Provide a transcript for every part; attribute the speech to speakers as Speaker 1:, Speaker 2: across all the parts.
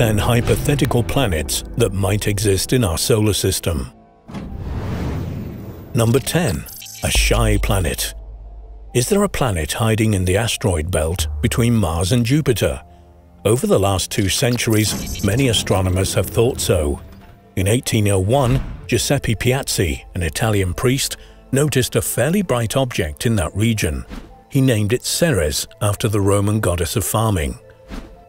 Speaker 1: Top 10 hypothetical planets that might exist in our solar system. Number 10. A shy planet. Is there a planet hiding in the asteroid belt between Mars and Jupiter? Over the last two centuries, many astronomers have thought so. In 1801, Giuseppe Piazzi, an Italian priest, noticed a fairly bright object in that region. He named it Ceres after the Roman goddess of farming.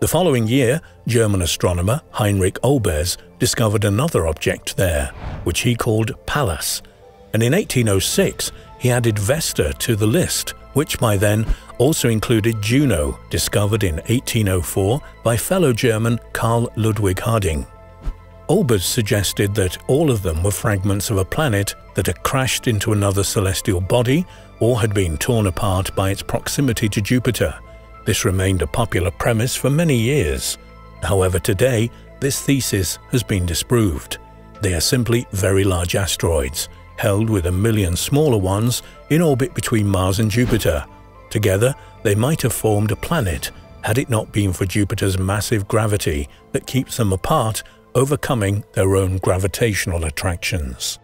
Speaker 1: The following year, German astronomer Heinrich Olbers discovered another object there, which he called Pallas, and in 1806 he added Vesta to the list, which by then also included Juno, discovered in 1804 by fellow German Carl Ludwig Harding. Olbers suggested that all of them were fragments of a planet that had crashed into another celestial body or had been torn apart by its proximity to Jupiter, this remained a popular premise for many years. However, today, this thesis has been disproved. They are simply very large asteroids, held with a million smaller ones in orbit between Mars and Jupiter. Together, they might have formed a planet had it not been for Jupiter's massive gravity that keeps them apart, overcoming their own gravitational attractions.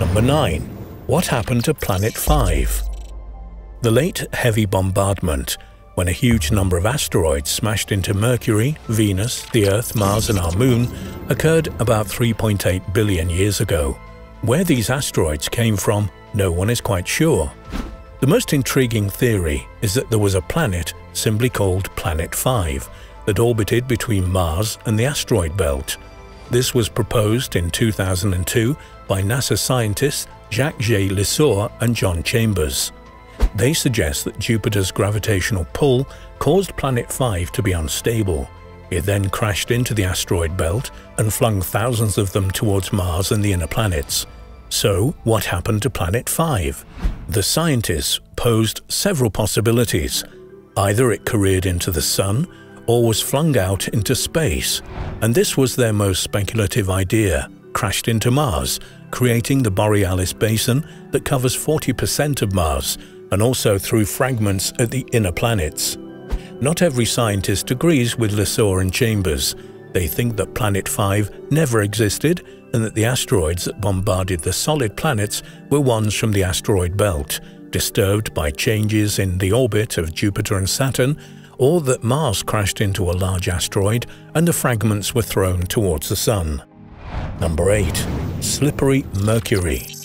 Speaker 1: Number 9. What happened to Planet 5? The late heavy bombardment when a huge number of asteroids smashed into Mercury, Venus, the Earth, Mars and our Moon occurred about 3.8 billion years ago. Where these asteroids came from, no one is quite sure. The most intriguing theory is that there was a planet simply called Planet 5 that orbited between Mars and the asteroid belt. This was proposed in 2002 by NASA scientists Jacques J. Lissauer and John Chambers. They suggest that Jupiter's gravitational pull caused Planet 5 to be unstable. It then crashed into the asteroid belt and flung thousands of them towards Mars and the inner planets. So, what happened to Planet 5? The scientists posed several possibilities. Either it careered into the Sun, or was flung out into space, and this was their most speculative idea, crashed into Mars, creating the Borealis Basin that covers 40% of Mars and also through fragments at the inner planets. Not every scientist agrees with Lissauer and Chambers. They think that Planet 5 never existed and that the asteroids that bombarded the solid planets were ones from the asteroid belt, disturbed by changes in the orbit of Jupiter and Saturn, or that Mars crashed into a large asteroid and the fragments were thrown towards the Sun. Number 8. Slippery Mercury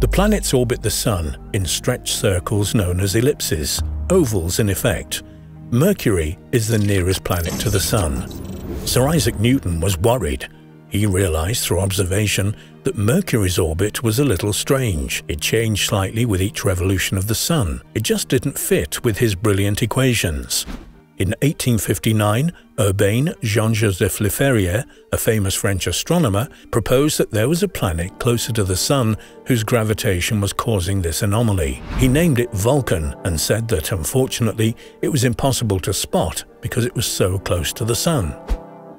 Speaker 1: the planets orbit the Sun in stretched circles known as ellipses, ovals in effect. Mercury is the nearest planet to the Sun. Sir Isaac Newton was worried. He realized through observation that Mercury's orbit was a little strange. It changed slightly with each revolution of the Sun. It just didn't fit with his brilliant equations. In 1859, Urbain Jean-Joseph Le Verrier, a famous French astronomer, proposed that there was a planet closer to the Sun whose gravitation was causing this anomaly. He named it Vulcan and said that, unfortunately, it was impossible to spot because it was so close to the Sun.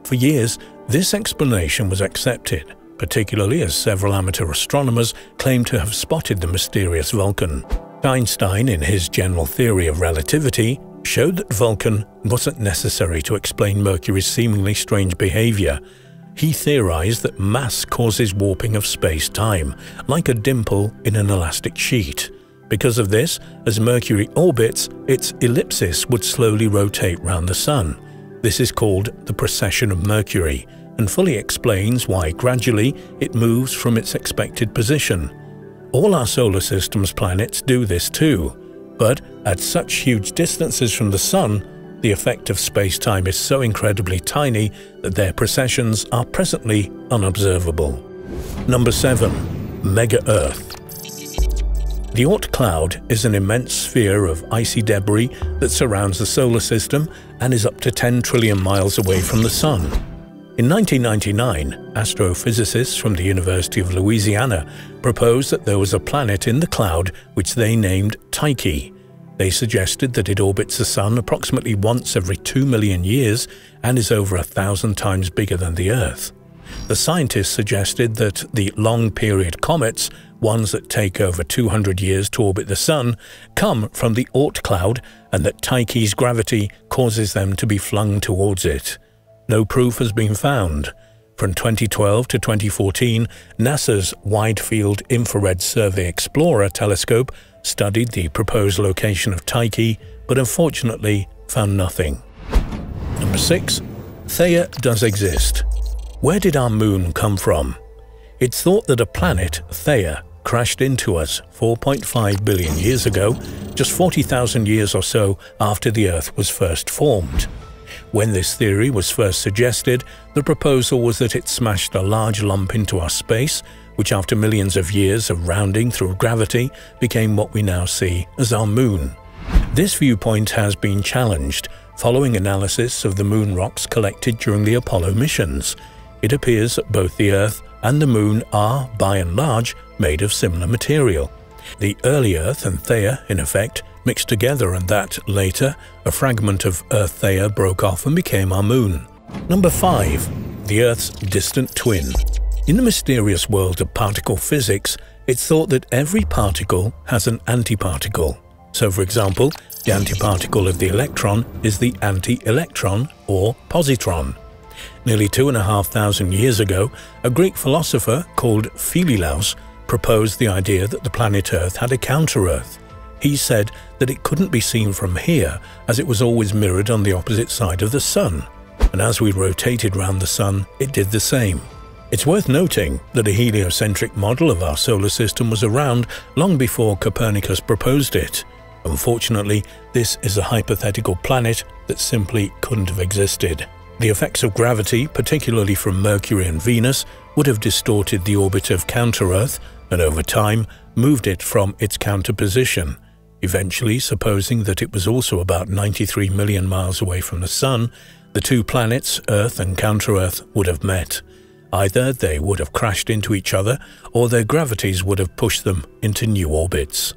Speaker 1: For years, this explanation was accepted, particularly as several amateur astronomers claimed to have spotted the mysterious Vulcan. Einstein, in his general theory of relativity, showed that Vulcan wasn't necessary to explain Mercury's seemingly strange behavior. He theorized that mass causes warping of space-time, like a dimple in an elastic sheet. Because of this, as Mercury orbits, its ellipsis would slowly rotate round the Sun. This is called the precession of Mercury, and fully explains why gradually it moves from its expected position. All our solar system's planets do this too, but at such huge distances from the Sun, the effect of space-time is so incredibly tiny that their precessions are presently unobservable. Number 7. Mega-Earth the Oort cloud is an immense sphere of icy debris that surrounds the solar system and is up to 10 trillion miles away from the Sun. In 1999, astrophysicists from the University of Louisiana proposed that there was a planet in the cloud which they named Tyche. They suggested that it orbits the Sun approximately once every 2 million years and is over a thousand times bigger than the Earth. The scientists suggested that the long-period comets, ones that take over 200 years to orbit the Sun, come from the Oort cloud and that Tyche's gravity causes them to be flung towards it. No proof has been found. From 2012 to 2014, NASA's Wide Field Infrared Survey Explorer telescope studied the proposed location of Tyche, but unfortunately found nothing. Number 6. Theia does exist. Where did our moon come from? It's thought that a planet, Theia, crashed into us 4.5 billion years ago, just 40,000 years or so after the Earth was first formed. When this theory was first suggested, the proposal was that it smashed a large lump into our space, which after millions of years of rounding through gravity became what we now see as our moon. This viewpoint has been challenged following analysis of the moon rocks collected during the Apollo missions. It appears that both the Earth and the Moon are, by and large, made of similar material. The early Earth and Theia, in effect, mixed together and that, later, a fragment of Earth Theia broke off and became our Moon. Number 5. The Earth's distant twin. In the mysterious world of particle physics, it's thought that every particle has an antiparticle. So, for example, the antiparticle of the electron is the anti-electron, or positron. Nearly two and a half thousand years ago, a Greek philosopher called Philolaus proposed the idea that the planet Earth had a counter-Earth. He said that it couldn't be seen from here as it was always mirrored on the opposite side of the Sun, and as we rotated round the Sun, it did the same. It's worth noting that a heliocentric model of our solar system was around long before Copernicus proposed it. Unfortunately, this is a hypothetical planet that simply couldn't have existed. The effects of gravity, particularly from Mercury and Venus, would have distorted the orbit of counter-Earth and over time moved it from its counter position. Eventually, supposing that it was also about 93 million miles away from the Sun, the two planets, Earth and counter-Earth, would have met. Either they would have crashed into each other, or their gravities would have pushed them into new orbits.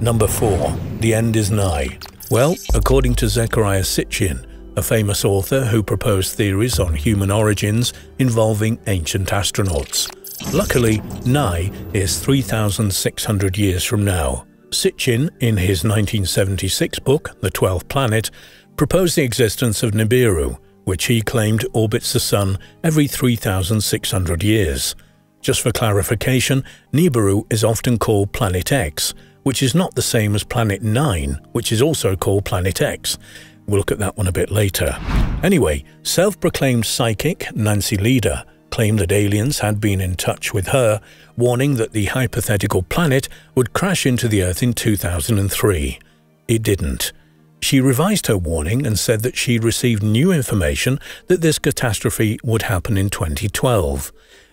Speaker 1: Number 4. The end is nigh. Well, according to Zecharia Sitchin, a famous author who proposed theories on human origins involving ancient astronauts. Luckily, nigh is 3,600 years from now. Sitchin, in his 1976 book, The Twelfth Planet, proposed the existence of Nibiru, which he claimed orbits the Sun every 3,600 years. Just for clarification, Nibiru is often called Planet X, which is not the same as Planet 9, which is also called Planet X. We'll look at that one a bit later. Anyway, self-proclaimed psychic Nancy Lieder claimed that aliens had been in touch with her, warning that the hypothetical planet would crash into the Earth in 2003. It didn't. She revised her warning and said that she'd received new information that this catastrophe would happen in 2012.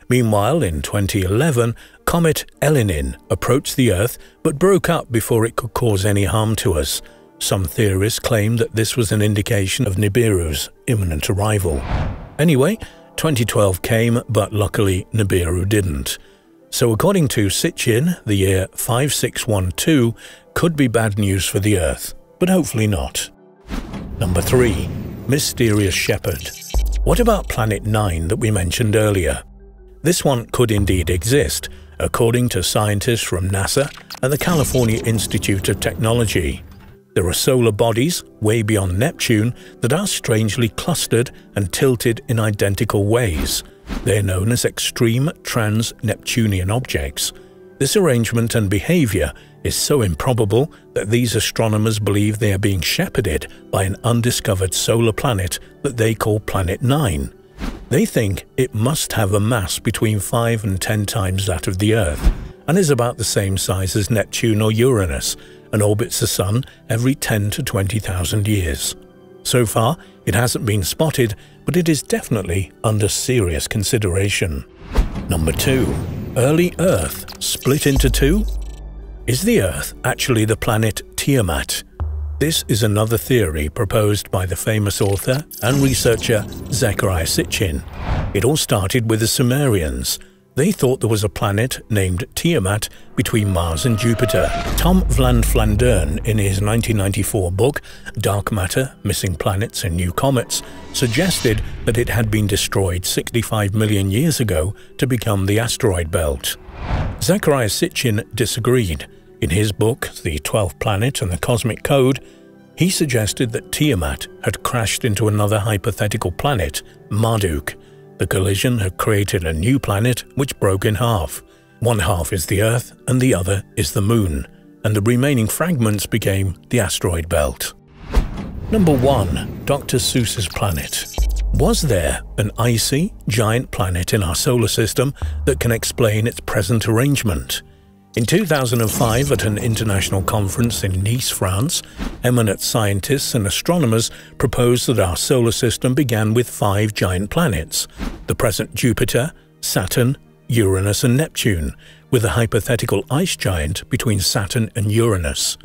Speaker 1: Meanwhile, in 2011, comet Elenin approached the Earth but broke up before it could cause any harm to us. Some theorists claim that this was an indication of Nibiru's imminent arrival. Anyway, 2012 came, but luckily Nibiru didn't. So according to Sitchin, the year 5612 could be bad news for the Earth, but hopefully not. Number 3. Mysterious Shepherd What about Planet 9 that we mentioned earlier? This one could indeed exist, according to scientists from NASA and the California Institute of Technology. There are solar bodies, way beyond Neptune, that are strangely clustered and tilted in identical ways. They're known as extreme trans-Neptunian objects. This arrangement and behavior is so improbable that these astronomers believe they are being shepherded by an undiscovered solar planet that they call Planet 9. They think it must have a mass between 5 and 10 times that of the Earth, and is about the same size as Neptune or Uranus, and orbits the Sun every 10 to 20,000 years. So far, it hasn't been spotted, but it is definitely under serious consideration. Number 2. Early Earth split into two? Is the Earth actually the planet Tiamat? This is another theory proposed by the famous author and researcher Zecharia Sitchin. It all started with the Sumerians, they thought there was a planet named Tiamat between Mars and Jupiter. Tom Van Flandern, in his 1994 book Dark Matter, Missing Planets and New Comets, suggested that it had been destroyed 65 million years ago to become the asteroid belt. Zecharia Sitchin disagreed. In his book, The Twelfth Planet and the Cosmic Code, He suggested that Tiamat had crashed into another hypothetical planet, Marduk. The collision had created a new planet which broke in half. One half is the Earth and the other is the Moon, and the remaining fragments became the asteroid belt. Number 1. Dr. Seuss's Planet Was there an icy, giant planet in our solar system that can explain its present arrangement? In 2005, at an international conference in Nice, France, eminent scientists and astronomers proposed that our solar system began with five giant planets the present Jupiter, Saturn, Uranus, and Neptune, with a hypothetical ice giant between Saturn and Uranus.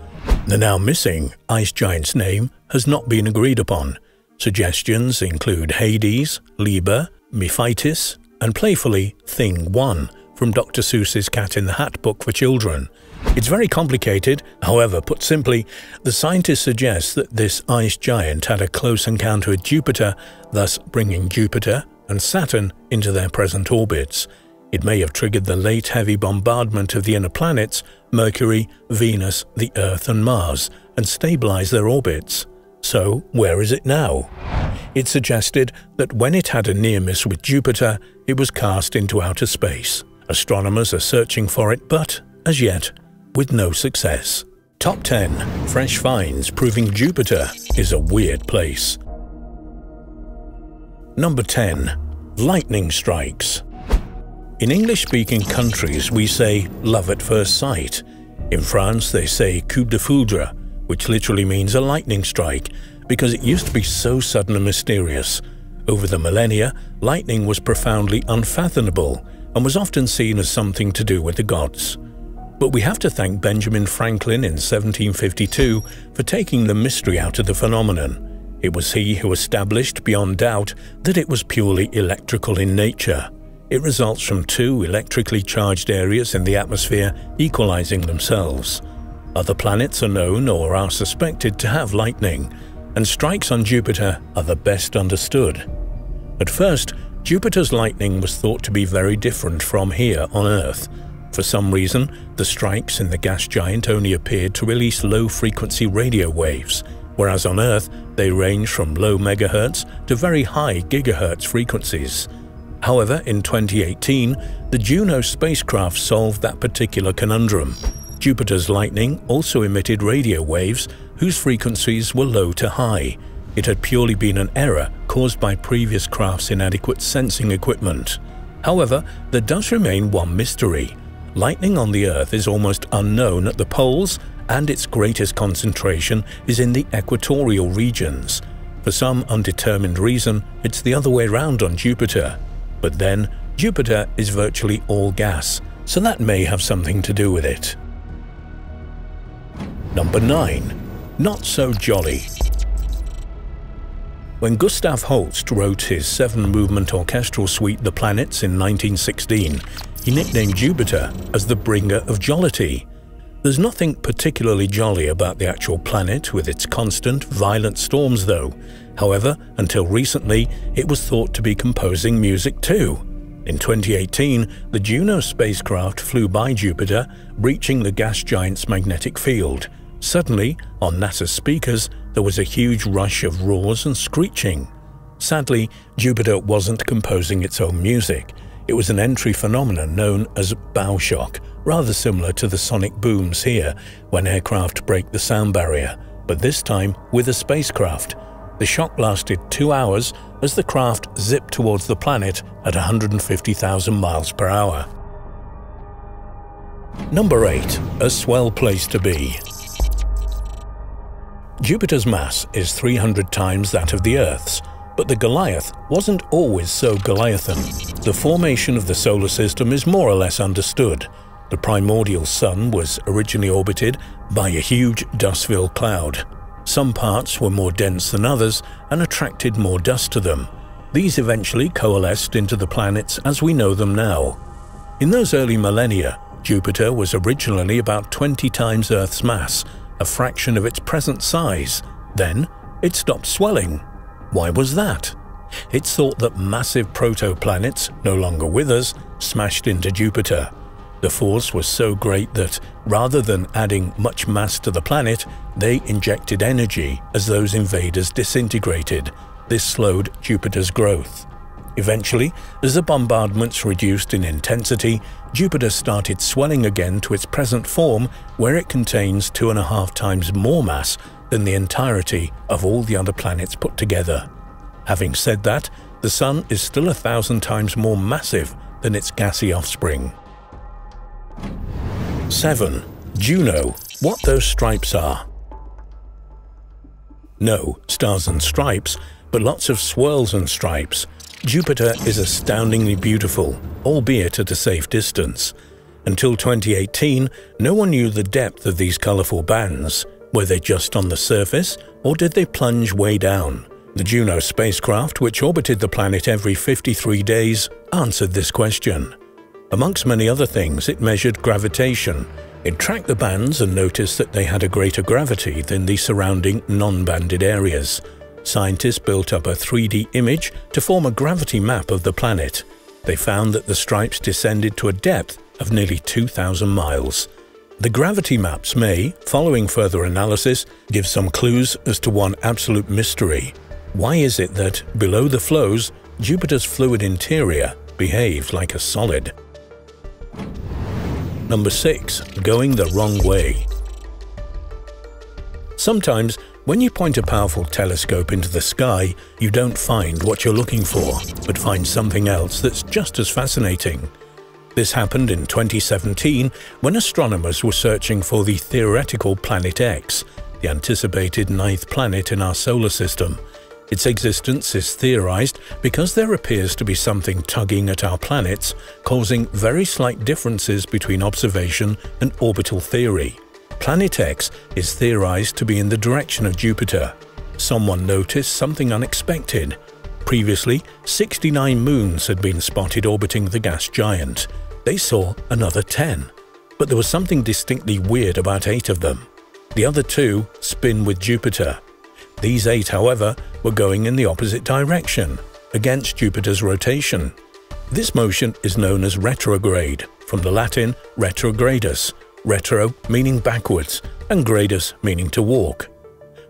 Speaker 1: The now missing ice giant's name has not been agreed upon. Suggestions include Hades, Liber, Mephitis, and playfully Thing 1 from Dr. Seuss's Cat in the Hat book for children. It's very complicated, however, put simply, the scientists suggest that this ice giant had a close encounter with Jupiter, thus bringing Jupiter and Saturn into their present orbits. It may have triggered the late heavy bombardment of the inner planets, Mercury, Venus, the Earth and Mars, and stabilized their orbits. So, where is it now? It suggested that when it had a near miss with Jupiter, it was cast into outer space. Astronomers are searching for it, but, as yet, with no success. Top 10 Fresh finds proving Jupiter is a weird place. Number 10 Lightning strikes. In English-speaking countries, we say love at first sight. In France, they say coup de foudre, which literally means a lightning strike, because it used to be so sudden and mysterious. Over the millennia, lightning was profoundly unfathomable and was often seen as something to do with the gods. But we have to thank Benjamin Franklin in 1752 for taking the mystery out of the phenomenon. It was he who established beyond doubt that it was purely electrical in nature. It results from two electrically charged areas in the atmosphere equalizing themselves. Other planets are known or are suspected to have lightning, and strikes on Jupiter are the best understood. At first, Jupiter's lightning was thought to be very different from here on Earth. For some reason, the strikes in the gas giant only appeared to release low-frequency radio waves, whereas on Earth they range from low megahertz to very high gigahertz frequencies. However, in 2018, the Juno spacecraft solved that particular conundrum. Jupiter's lightning also emitted radio waves whose frequencies were low to high. It had purely been an error caused by previous craft's inadequate sensing equipment. However, there does remain one mystery. Lightning on the Earth is almost unknown at the poles, and its greatest concentration is in the equatorial regions. For some undetermined reason, it's the other way around on Jupiter. But then, Jupiter is virtually all gas, so that may have something to do with it. Number 9. Not So Jolly When Gustav Holst wrote his seven-movement orchestral suite The Planets in 1916, he nicknamed Jupiter as the bringer of jollity. There's nothing particularly jolly about the actual planet with its constant, violent storms though, However, until recently, it was thought to be composing music too. In 2018, the Juno spacecraft flew by Jupiter, breaching the gas giant's magnetic field. Suddenly, on NASA's speakers, there was a huge rush of roars and screeching. Sadly, Jupiter wasn't composing its own music. It was an entry phenomenon known as bow shock, rather similar to the sonic booms here when aircraft break the sound barrier, but this time with a spacecraft. The shock lasted two hours as the craft zipped towards the planet at 150,000 miles per hour. Number 8. A swell place to be Jupiter's mass is 300 times that of the Earth's, but the Goliath wasn't always so Goliathan. The formation of the solar system is more or less understood. The primordial Sun was originally orbited by a huge dust-filled cloud. Some parts were more dense than others and attracted more dust to them. These eventually coalesced into the planets as we know them now. In those early millennia, Jupiter was originally about 20 times Earth's mass, a fraction of its present size. Then, it stopped swelling. Why was that? It's thought that massive protoplanets, no longer with us, smashed into Jupiter. The force was so great that, rather than adding much mass to the planet, they injected energy as those invaders disintegrated. This slowed Jupiter's growth. Eventually, as the bombardments reduced in intensity, Jupiter started swelling again to its present form where it contains two and a half times more mass than the entirety of all the other planets put together. Having said that, the Sun is still a thousand times more massive than its gassy offspring. 7. Juno. What those stripes are. No stars and stripes, but lots of swirls and stripes. Jupiter is astoundingly beautiful, albeit at a safe distance. Until 2018, no one knew the depth of these colourful bands. Were they just on the surface, or did they plunge way down? The Juno spacecraft, which orbited the planet every 53 days, answered this question. Amongst many other things, it measured gravitation. It tracked the bands and noticed that they had a greater gravity than the surrounding non-banded areas. Scientists built up a 3D image to form a gravity map of the planet. They found that the stripes descended to a depth of nearly 2,000 miles. The gravity maps may, following further analysis, give some clues as to one absolute mystery. Why is it that, below the flows, Jupiter's fluid interior behaved like a solid? Number 6. Going the wrong way Sometimes, when you point a powerful telescope into the sky, you don't find what you're looking for, but find something else that's just as fascinating. This happened in 2017 when astronomers were searching for the theoretical Planet X, the anticipated ninth planet in our solar system, its existence is theorized because there appears to be something tugging at our planets, causing very slight differences between observation and orbital theory. Planet X is theorized to be in the direction of Jupiter. Someone noticed something unexpected. Previously, 69 moons had been spotted orbiting the gas giant. They saw another 10. But there was something distinctly weird about eight of them. The other two spin with Jupiter, these eight, however, were going in the opposite direction, against Jupiter's rotation. This motion is known as retrograde, from the Latin retrogradus, retro meaning backwards, and gradus meaning to walk.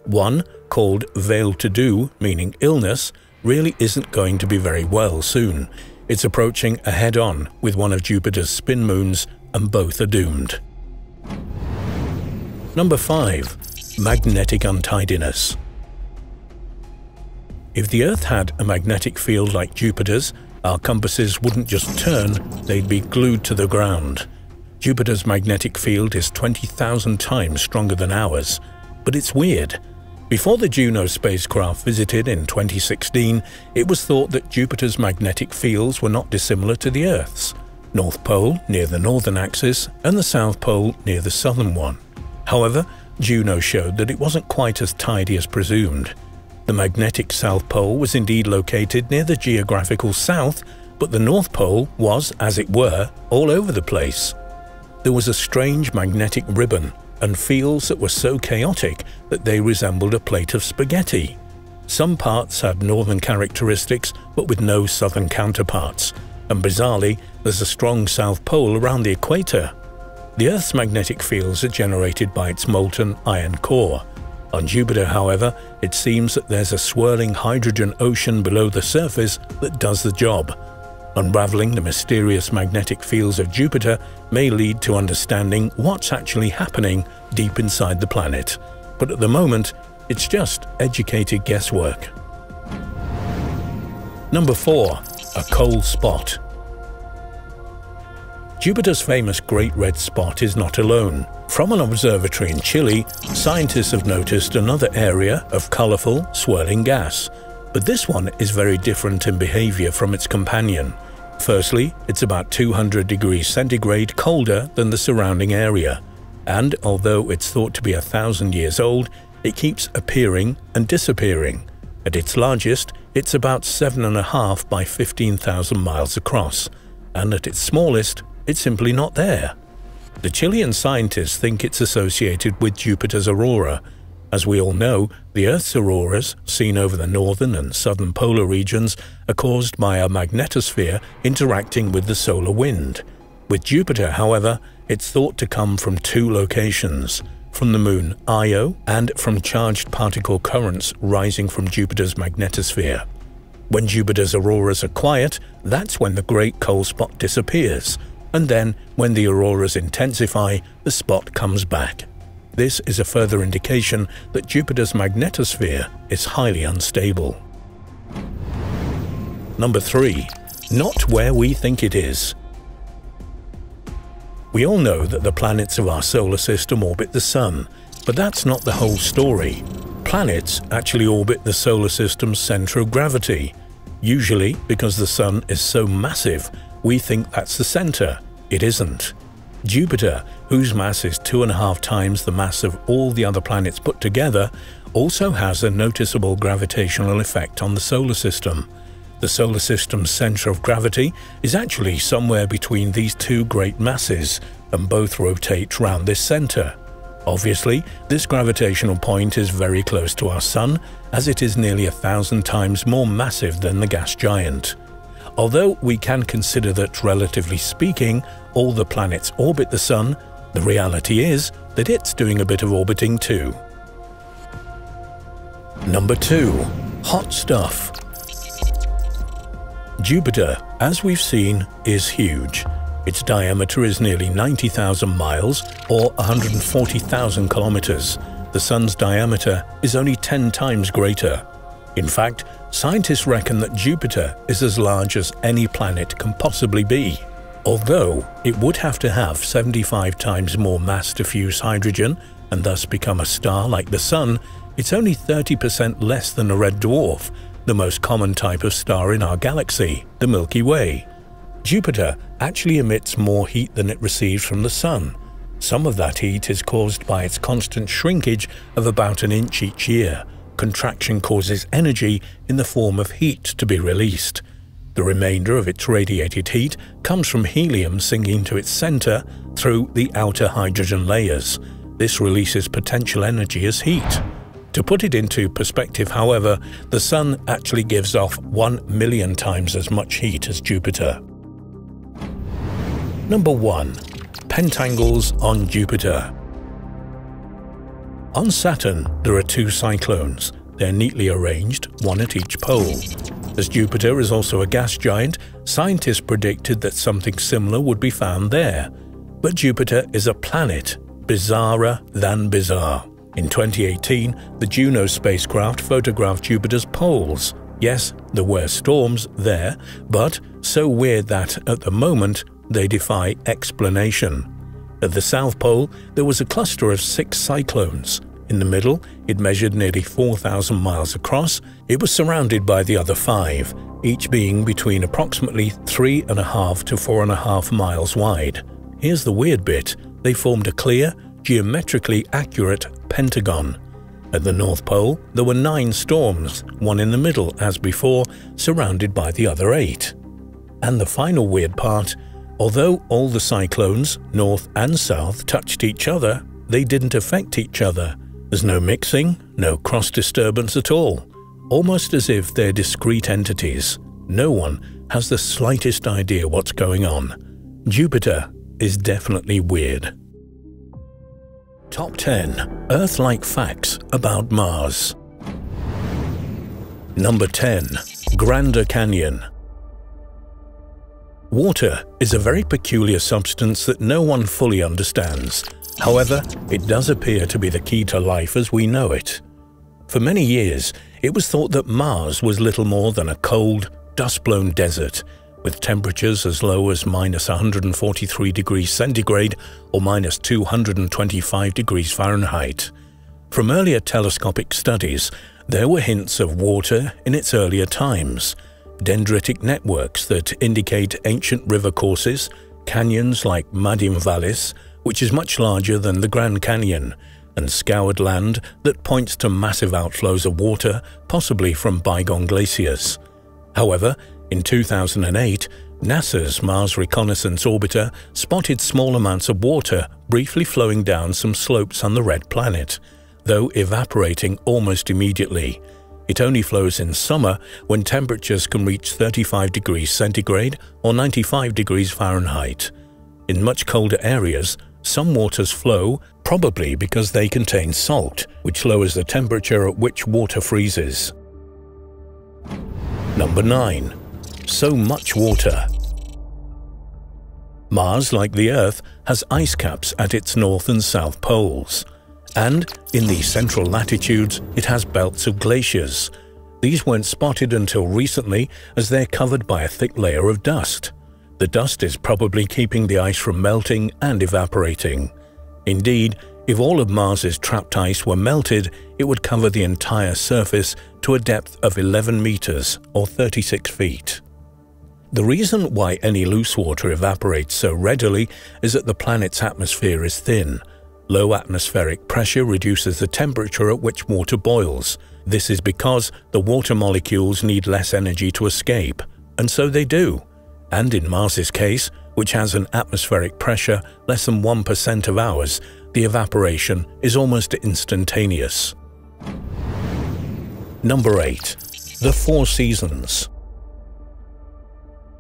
Speaker 1: One, called Valetudo, meaning illness, really isn't going to be very well soon. It's approaching a head-on with one of Jupiter's spin moons, and both are doomed. Number 5. Magnetic Untidiness if the Earth had a magnetic field like Jupiter's, our compasses wouldn't just turn, they'd be glued to the ground. Jupiter's magnetic field is 20,000 times stronger than ours. But it's weird. Before the Juno spacecraft visited in 2016, it was thought that Jupiter's magnetic fields were not dissimilar to the Earth's. North Pole near the northern axis and the South Pole near the southern one. However, Juno showed that it wasn't quite as tidy as presumed. The magnetic South Pole was indeed located near the geographical south, but the North Pole was, as it were, all over the place. There was a strange magnetic ribbon and fields that were so chaotic that they resembled a plate of spaghetti. Some parts had northern characteristics but with no southern counterparts, and bizarrely, there's a strong south pole around the equator. The Earth's magnetic fields are generated by its molten iron core, on Jupiter, however, it seems that there's a swirling hydrogen ocean below the surface that does the job. Unraveling the mysterious magnetic fields of Jupiter may lead to understanding what's actually happening deep inside the planet. But at the moment, it's just educated guesswork. Number 4. A Cold Spot Jupiter's famous Great Red Spot is not alone. From an observatory in Chile, scientists have noticed another area of colourful, swirling gas. But this one is very different in behaviour from its companion. Firstly, it's about 200 degrees centigrade colder than the surrounding area. And although it's thought to be a thousand years old, it keeps appearing and disappearing. At its largest, it's about 7.5 by 15,000 miles across, and at its smallest, it's simply not there. The Chilean scientists think it's associated with Jupiter's aurora. As we all know, the Earth's auroras, seen over the northern and southern polar regions, are caused by a magnetosphere interacting with the solar wind. With Jupiter, however, it's thought to come from two locations, from the moon Io and from charged particle currents rising from Jupiter's magnetosphere. When Jupiter's auroras are quiet, that's when the great cold spot disappears, and then, when the auroras intensify, the spot comes back. This is a further indication that Jupiter's magnetosphere is highly unstable. Number 3. Not where we think it is. We all know that the planets of our solar system orbit the Sun, but that's not the whole story. Planets actually orbit the solar system's center of gravity. Usually, because the Sun is so massive, we think that's the center. It isn't. Jupiter, whose mass is two and a half times the mass of all the other planets put together, also has a noticeable gravitational effect on the solar system. The solar system's center of gravity is actually somewhere between these two great masses, and both rotate round this center. Obviously, this gravitational point is very close to our Sun, as it is nearly a thousand times more massive than the gas giant. Although we can consider that, relatively speaking, all the planets orbit the Sun, the reality is that it's doing a bit of orbiting too. Number 2. Hot Stuff Jupiter, as we've seen, is huge. Its diameter is nearly 90,000 miles, or 140,000 kilometers. The Sun's diameter is only 10 times greater. In fact, scientists reckon that Jupiter is as large as any planet can possibly be. Although it would have to have 75 times more mass to fuse hydrogen and thus become a star like the Sun, it's only 30% less than a red dwarf, the most common type of star in our galaxy, the Milky Way. Jupiter actually emits more heat than it receives from the Sun. Some of that heat is caused by its constant shrinkage of about an inch each year. Contraction causes energy in the form of heat to be released. The remainder of its radiated heat comes from helium sinking to its center through the outer hydrogen layers. This releases potential energy as heat. To put it into perspective, however, the Sun actually gives off 1 million times as much heat as Jupiter. Number 1. Pentangles on Jupiter On Saturn, there are two cyclones. They're neatly arranged, one at each pole. As Jupiter is also a gas giant, scientists predicted that something similar would be found there. But Jupiter is a planet, bizarrer than bizarre. In 2018, the Juno spacecraft photographed Jupiter's poles. Yes, there were storms there, but so weird that, at the moment, they defy explanation. At the South Pole, there was a cluster of six cyclones. In the middle, it measured nearly 4,000 miles across. It was surrounded by the other five, each being between approximately 3.5 to 4.5 miles wide. Here's the weird bit. They formed a clear, geometrically accurate pentagon. At the North Pole, there were nine storms, one in the middle as before, surrounded by the other eight. And the final weird part, although all the cyclones, north and south, touched each other, they didn't affect each other. There's no mixing, no cross disturbance at all, almost as if they're discrete entities. No one has the slightest idea what's going on. Jupiter is definitely weird. Top 10 Earth-like facts about Mars Number 10. Grander Canyon Water is a very peculiar substance that no one fully understands. However, it does appear to be the key to life as we know it. For many years, it was thought that Mars was little more than a cold, dust-blown desert with temperatures as low as minus 143 degrees centigrade or minus 225 degrees Fahrenheit. From earlier telescopic studies, there were hints of water in its earlier times, dendritic networks that indicate ancient river courses, canyons like Ma'adim Vallis, which is much larger than the Grand Canyon, and scoured land that points to massive outflows of water, possibly from bygone glaciers. However, in 2008, NASA's Mars Reconnaissance Orbiter spotted small amounts of water briefly flowing down some slopes on the red planet, though evaporating almost immediately. It only flows in summer when temperatures can reach 35 degrees centigrade or 95 degrees Fahrenheit. In much colder areas, some waters flow, probably because they contain salt, which lowers the temperature at which water freezes. Number 9. So much water. Mars, like the Earth, has ice caps at its north and south poles. And, in the central latitudes, it has belts of glaciers. These weren't spotted until recently as they're covered by a thick layer of dust. The dust is probably keeping the ice from melting and evaporating. Indeed, if all of Mars's trapped ice were melted, it would cover the entire surface to a depth of 11 meters or 36 feet. The reason why any loose water evaporates so readily is that the planet's atmosphere is thin. Low atmospheric pressure reduces the temperature at which water boils. This is because the water molecules need less energy to escape, and so they do. And in Mars's case, which has an atmospheric pressure less than 1% of ours, the evaporation is almost instantaneous. Number 8. The Four Seasons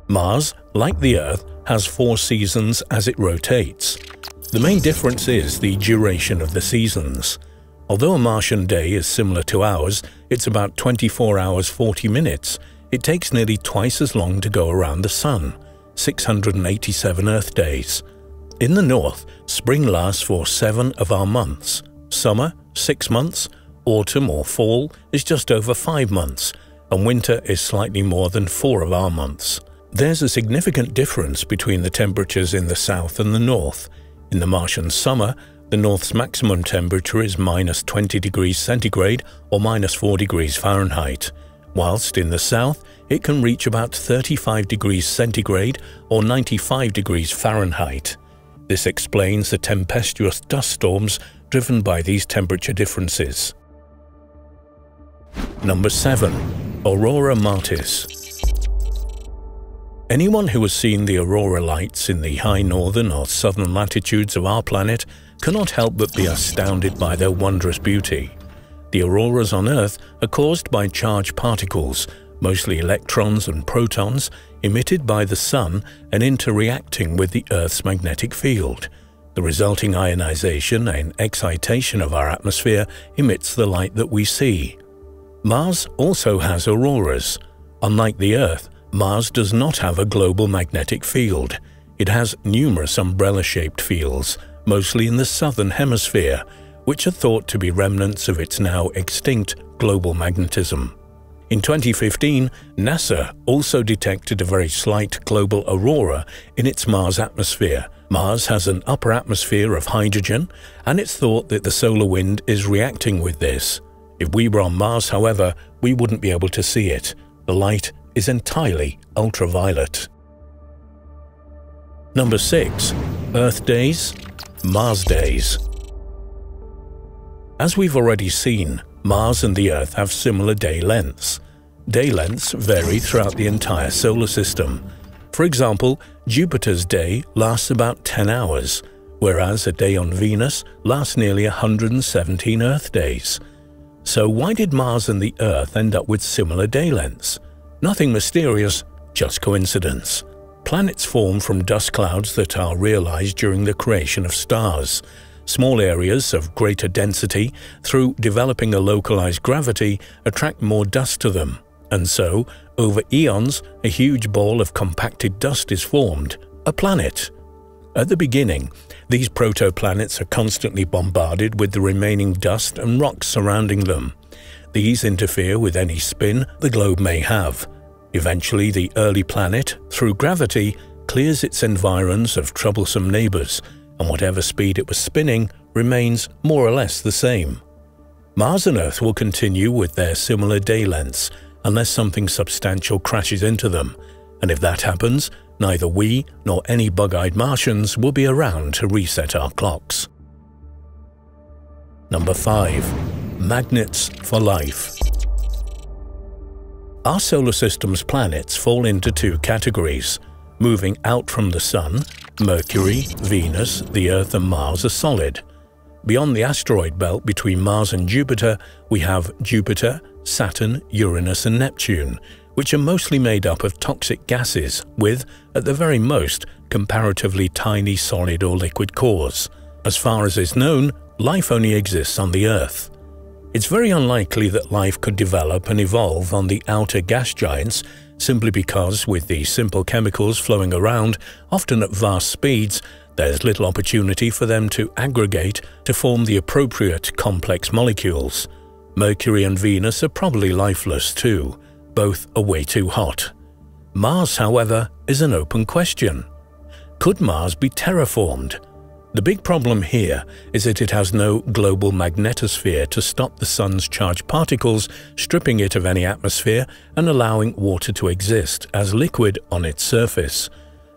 Speaker 1: Mars, like the Earth, has four seasons as it rotates. The main difference is the duration of the seasons. Although a Martian day is similar to ours, it's about 24 hours 40 minutes, it takes nearly twice as long to go around the Sun, 687 Earth days. In the north, spring lasts for seven of our months, summer, six months, autumn or fall is just over five months, and winter is slightly more than four of our months. There's a significant difference between the temperatures in the south and the north. In the Martian summer, the North's maximum temperature is minus 20 degrees centigrade or minus 4 degrees Fahrenheit, whilst in the south it can reach about 35 degrees centigrade or 95 degrees Fahrenheit. This explains the tempestuous dust storms driven by these temperature differences. Number 7. Aurora Martis Anyone who has seen the aurora lights in the high northern or southern latitudes of our planet cannot help but be astounded by their wondrous beauty. The auroras on Earth are caused by charged particles, mostly electrons and protons, emitted by the Sun and interreacting with the Earth's magnetic field. The resulting ionization and excitation of our atmosphere emits the light that we see. Mars also has auroras. Unlike the Earth, Mars does not have a global magnetic field. It has numerous umbrella-shaped fields, mostly in the southern hemisphere, which are thought to be remnants of its now extinct global magnetism. In 2015, NASA also detected a very slight global aurora in its Mars atmosphere. Mars has an upper atmosphere of hydrogen, and it's thought that the solar wind is reacting with this. If we were on Mars, however, we wouldn't be able to see it. The light is entirely ultraviolet. Number 6. Earth Days, Mars Days As we've already seen, Mars and the Earth have similar day lengths. Day lengths vary throughout the entire solar system. For example, Jupiter's day lasts about 10 hours, whereas a day on Venus lasts nearly 117 Earth days. So why did Mars and the Earth end up with similar day lengths? Nothing mysterious, just coincidence. Planets form from dust clouds that are realized during the creation of stars. Small areas of greater density, through developing a localized gravity, attract more dust to them. And so, over eons, a huge ball of compacted dust is formed, a planet. At the beginning, these protoplanets are constantly bombarded with the remaining dust and rocks surrounding them. These interfere with any spin the globe may have. Eventually, the early planet, through gravity, clears its environs of troublesome neighbors, and whatever speed it was spinning remains more or less the same. Mars and Earth will continue with their similar day lengths unless something substantial crashes into them, and if that happens, neither we nor any bug-eyed Martians will be around to reset our clocks. Number 5. Magnets for Life our solar system's planets fall into two categories. Moving out from the Sun, Mercury, Venus, the Earth and Mars are solid. Beyond the asteroid belt between Mars and Jupiter, we have Jupiter, Saturn, Uranus and Neptune, which are mostly made up of toxic gases with, at the very most, comparatively tiny solid or liquid cores. As far as is known, life only exists on the Earth. It's very unlikely that life could develop and evolve on the outer gas giants simply because, with the simple chemicals flowing around, often at vast speeds, there's little opportunity for them to aggregate to form the appropriate complex molecules. Mercury and Venus are probably lifeless too. Both are way too hot. Mars, however, is an open question. Could Mars be terraformed? The big problem here is that it has no global magnetosphere to stop the Sun's charged particles stripping it of any atmosphere and allowing water to exist as liquid on its surface.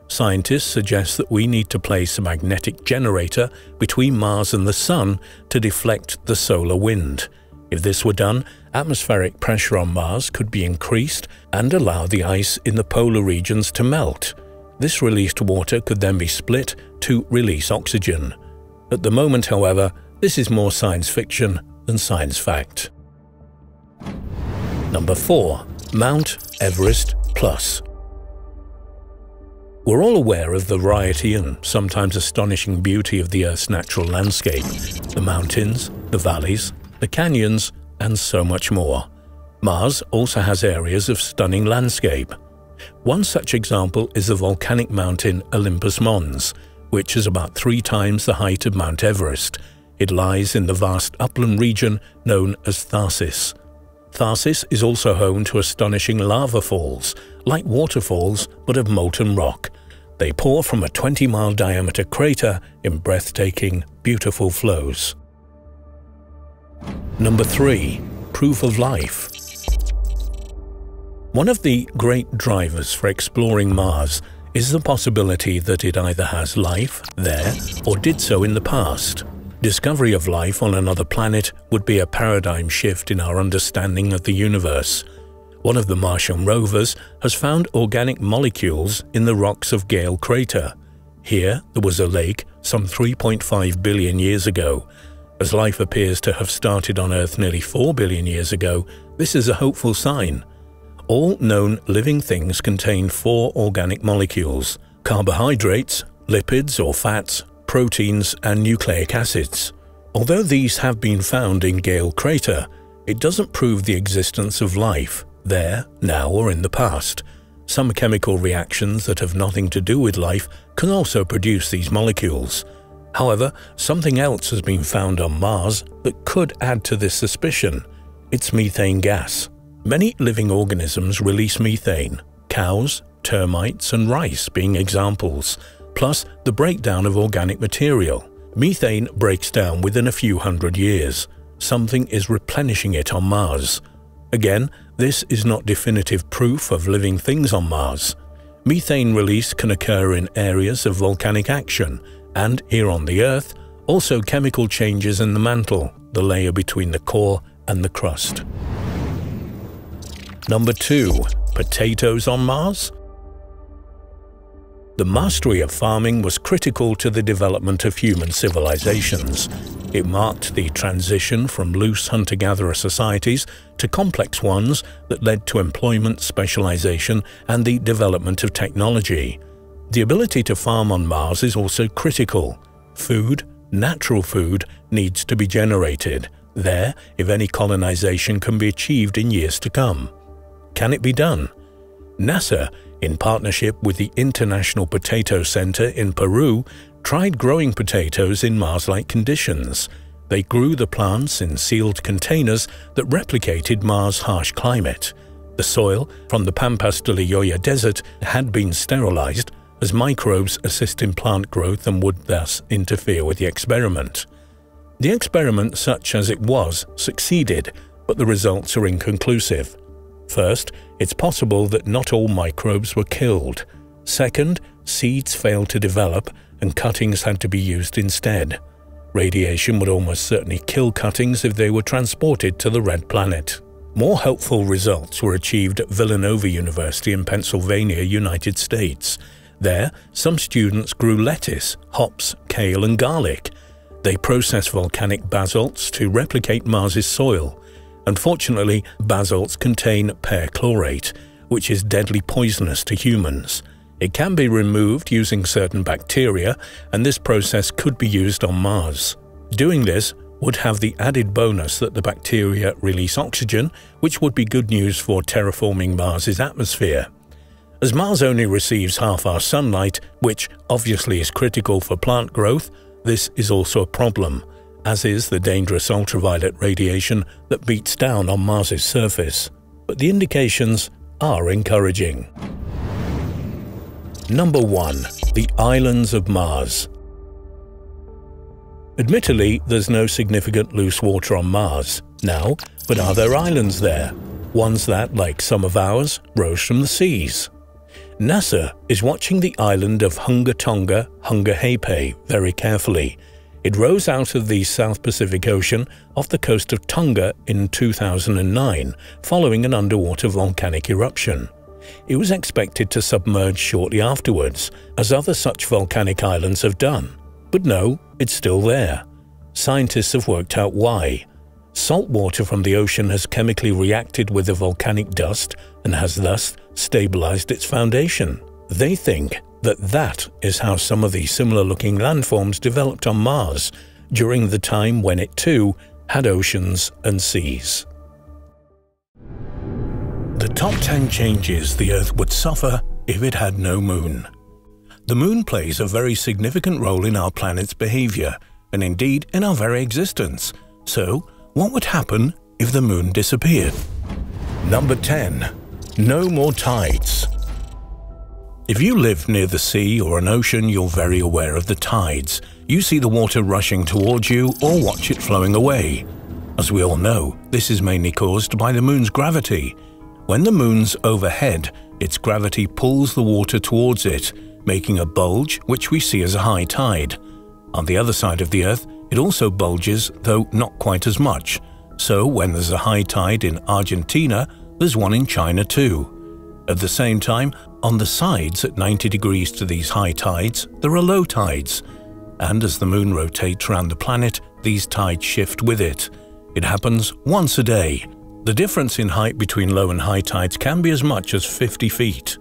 Speaker 1: Scientists suggest that we need to place a magnetic generator between Mars and the Sun to deflect the solar wind. If this were done, atmospheric pressure on Mars could be increased and allow the ice in the polar regions to melt. This released water could then be split to release oxygen. At the moment, however, this is more science fiction than science fact. Number 4. Mount Everest Plus We're all aware of the variety and sometimes astonishing beauty of the Earth's natural landscape, the mountains, the valleys, the canyons, and so much more. Mars also has areas of stunning landscape. One such example is the volcanic mountain Olympus Mons, which is about three times the height of Mount Everest. It lies in the vast upland region known as Tharsis. Tharsis is also home to astonishing lava falls, like waterfalls but of molten rock. They pour from a 20-mile diameter crater in breathtaking, beautiful flows. Number 3. Proof of Life One of the great drivers for exploring Mars is the possibility that it either has life there or did so in the past. Discovery of life on another planet would be a paradigm shift in our understanding of the universe. One of the Martian rovers has found organic molecules in the rocks of Gale Crater. Here, there was a lake some 3.5 billion years ago. As life appears to have started on Earth nearly 4 billion years ago, this is a hopeful sign. All known living things contain four organic molecules carbohydrates, lipids or fats, proteins, and nucleic acids. Although these have been found in Gale Crater, it doesn't prove the existence of life there, now, or in the past. Some chemical reactions that have nothing to do with life can also produce these molecules. However, something else has been found on Mars that could add to this suspicion. It's methane gas. Many living organisms release methane, cows, termites and rice being examples, plus the breakdown of organic material. Methane breaks down within a few hundred years. Something is replenishing it on Mars. Again, this is not definitive proof of living things on Mars. Methane release can occur in areas of volcanic action, and here on the Earth, also chemical changes in the mantle, the layer between the core and the crust. Number 2. Potatoes on Mars? The mastery of farming was critical to the development of human civilizations. It marked the transition from loose hunter-gatherer societies to complex ones that led to employment specialization and the development of technology. The ability to farm on Mars is also critical. Food, natural food, needs to be generated. There, if any colonization can be achieved in years to come. Can it be done? NASA, in partnership with the International Potato Center in Peru, tried growing potatoes in Mars-like conditions. They grew the plants in sealed containers that replicated Mars' harsh climate. The soil from the Pampas de la Joya Desert had been sterilized as microbes assist in plant growth and would thus interfere with the experiment. The experiment, such as it was, succeeded, but the results are inconclusive. First, it's possible that not all microbes were killed. Second, seeds failed to develop and cuttings had to be used instead. Radiation would almost certainly kill cuttings if they were transported to the red planet. More helpful results were achieved at Villanova University in Pennsylvania, United States. There, some students grew lettuce, hops, kale and garlic. They processed volcanic basalts to replicate Mars's soil Unfortunately, basalts contain perchlorate, which is deadly poisonous to humans. It can be removed using certain bacteria, and this process could be used on Mars. Doing this would have the added bonus that the bacteria release oxygen, which would be good news for terraforming Mars's atmosphere. As Mars only receives half our sunlight, which obviously is critical for plant growth, this is also a problem, as is the dangerous ultraviolet radiation that beats down on Mars's surface. But the indications are encouraging. Number 1. The Islands of Mars Admittedly, there's no significant loose water on Mars now, but are there islands there? Ones that, like some of ours, rose from the seas. NASA is watching the island of Hunga Tonga, Hunga Ha'apai very carefully. It rose out of the South Pacific Ocean off the coast of Tonga in 2009, following an underwater volcanic eruption. It was expected to submerge shortly afterwards, as other such volcanic islands have done. But no, it's still there. Scientists have worked out why. Salt water from the ocean has chemically reacted with the volcanic dust and has thus stabilized its foundation. They think that that is how some of the similar-looking landforms developed on Mars during the time when it too had oceans and seas. The top 10 changes the Earth would suffer if it had no moon. The moon plays a very significant role in our planet's behavior, and indeed in our very existence. So, what would happen if the moon disappeared? Number 10. No more tides. If you live near the sea or an ocean, you're very aware of the tides. You see the water rushing towards you or watch it flowing away. As we all know, this is mainly caused by the moon's gravity. When the moon's overhead, its gravity pulls the water towards it, making a bulge which we see as a high tide. On the other side of the Earth, it also bulges, though not quite as much. So when there's a high tide in Argentina, there's one in China too. At the same time, on the sides at 90 degrees to these high tides, there are low tides. And as the moon rotates around the planet, these tides shift with it. It happens once a day, the difference in height between low and high tides can be as much as 50 feet.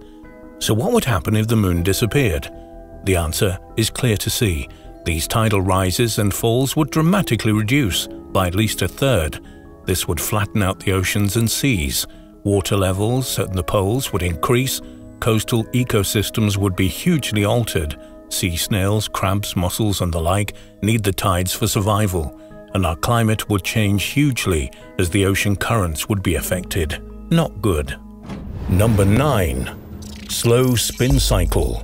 Speaker 1: So what would happen if the moon disappeared? The answer is clear to see. These tidal rises and falls would dramatically reduce by at least a third. This would flatten out the oceans and seas. Water levels at the poles would increase. Coastal ecosystems would be hugely altered. Sea snails, crabs, mussels and the like need the tides for survival and our climate would change hugely as the ocean currents would be affected. Not good. Number 9. Slow spin cycle.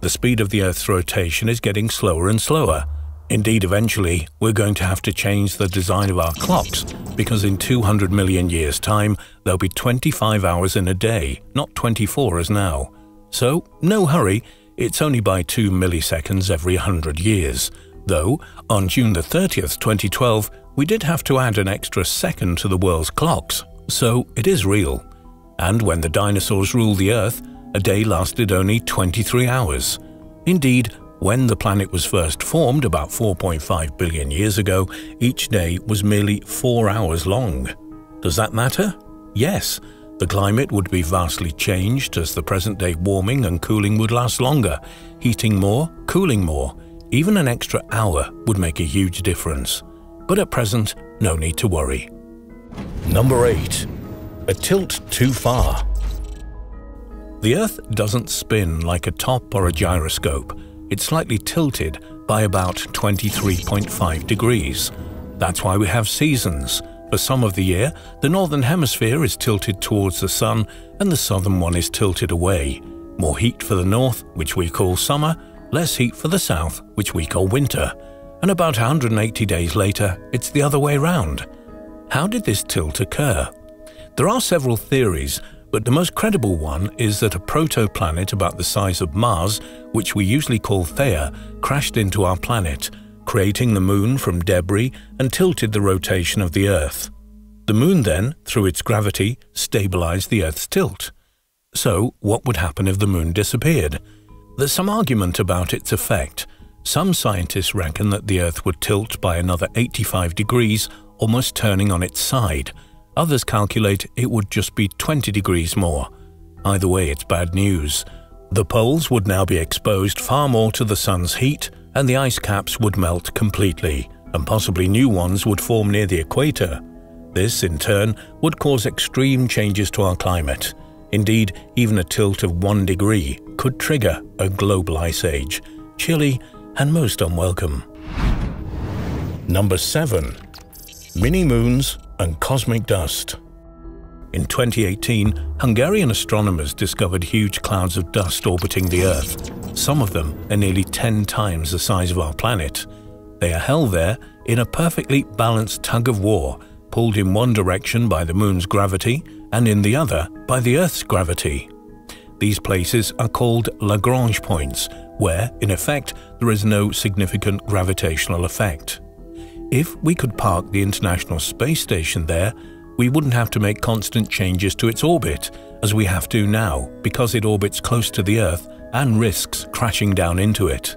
Speaker 1: The speed of the Earth's rotation is getting slower and slower. Indeed, eventually, we're going to have to change the design of our clocks because in 200 million years' time, there'll be 25 hours in a day, not 24 as now. So, no hurry, it's only by 2 milliseconds every 100 years. Though, on June the 30th, 2012, we did have to add an extra second to the world's clocks, so it is real. And when the dinosaurs ruled the Earth, a day lasted only 23 hours. Indeed, when the planet was first formed about 4.5 billion years ago, each day was merely 4 hours long. Does that matter? Yes. The climate would be vastly changed as the present day warming and cooling would last longer, heating more, cooling more, even an extra hour would make a huge difference. But at present, no need to worry. Number 8. A tilt too far. The Earth doesn't spin like a top or a gyroscope. It's slightly tilted by about 23.5 degrees. That's why we have seasons. For some of the year, the northern hemisphere is tilted towards the sun and the southern one is tilted away. More heat for the north, which we call summer, less heat for the south, which we call winter, and about 180 days later, it's the other way round. How did this tilt occur? There are several theories, but the most credible one is that a protoplanet about the size of Mars, which we usually call Theia, crashed into our planet, creating the Moon from debris and tilted the rotation of the Earth. The Moon then, through its gravity, stabilized the Earth's tilt. So, what would happen if the Moon disappeared? There's some argument about its effect. Some scientists reckon that the Earth would tilt by another 85 degrees, almost turning on its side. Others calculate it would just be 20 degrees more. Either way, it's bad news. The poles would now be exposed far more to the sun's heat and the ice caps would melt completely, and possibly new ones would form near the equator. This, in turn, would cause extreme changes to our climate. Indeed, even a tilt of one degree could trigger a global ice age, chilly and most unwelcome. Number 7. Mini-moons and cosmic dust in 2018, Hungarian astronomers discovered huge clouds of dust orbiting the Earth. Some of them are nearly 10 times the size of our planet. They are held there in a perfectly balanced tug of war, pulled in one direction by the Moon's gravity and in the other by the Earth's gravity. These places are called Lagrange points, where, in effect, there is no significant gravitational effect. If we could park the International Space Station there, we wouldn't have to make constant changes to its orbit, as we have to now, because it orbits close to the Earth and risks crashing down into it.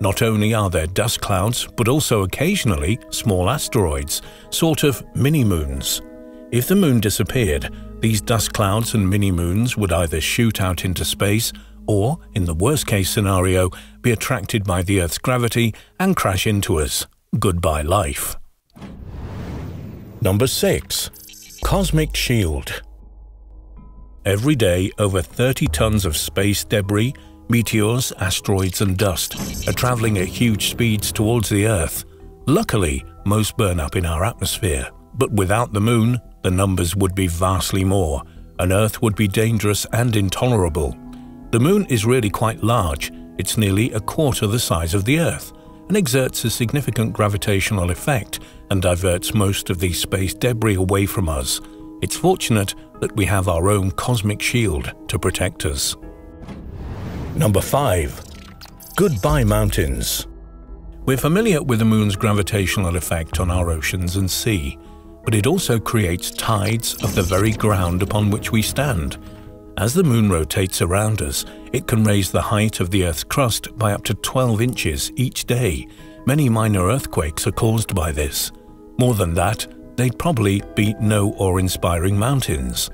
Speaker 1: Not only are there dust clouds, but also occasionally small asteroids, sort of mini-moons. If the Moon disappeared, these dust clouds and mini-moons would either shoot out into space or, in the worst-case scenario, be attracted by the Earth's gravity and crash into us. Goodbye life. Number 6. Cosmic Shield Every day, over 30 tons of space debris, meteors, asteroids and dust are traveling at huge speeds towards the Earth. Luckily, most burn up in our atmosphere, but without the Moon, the numbers would be vastly more, and Earth would be dangerous and intolerable. The Moon is really quite large, it's nearly a quarter the size of the Earth, and exerts a significant gravitational effect and diverts most of the space debris away from us. It's fortunate that we have our own cosmic shield to protect us. Number 5. Goodbye Mountains We're familiar with the Moon's gravitational effect on our oceans and sea, but it also creates tides of the very ground upon which we stand. As the Moon rotates around us, it can raise the height of the Earth's crust by up to 12 inches each day. Many minor earthquakes are caused by this. More than that, they'd probably be no awe-inspiring mountains.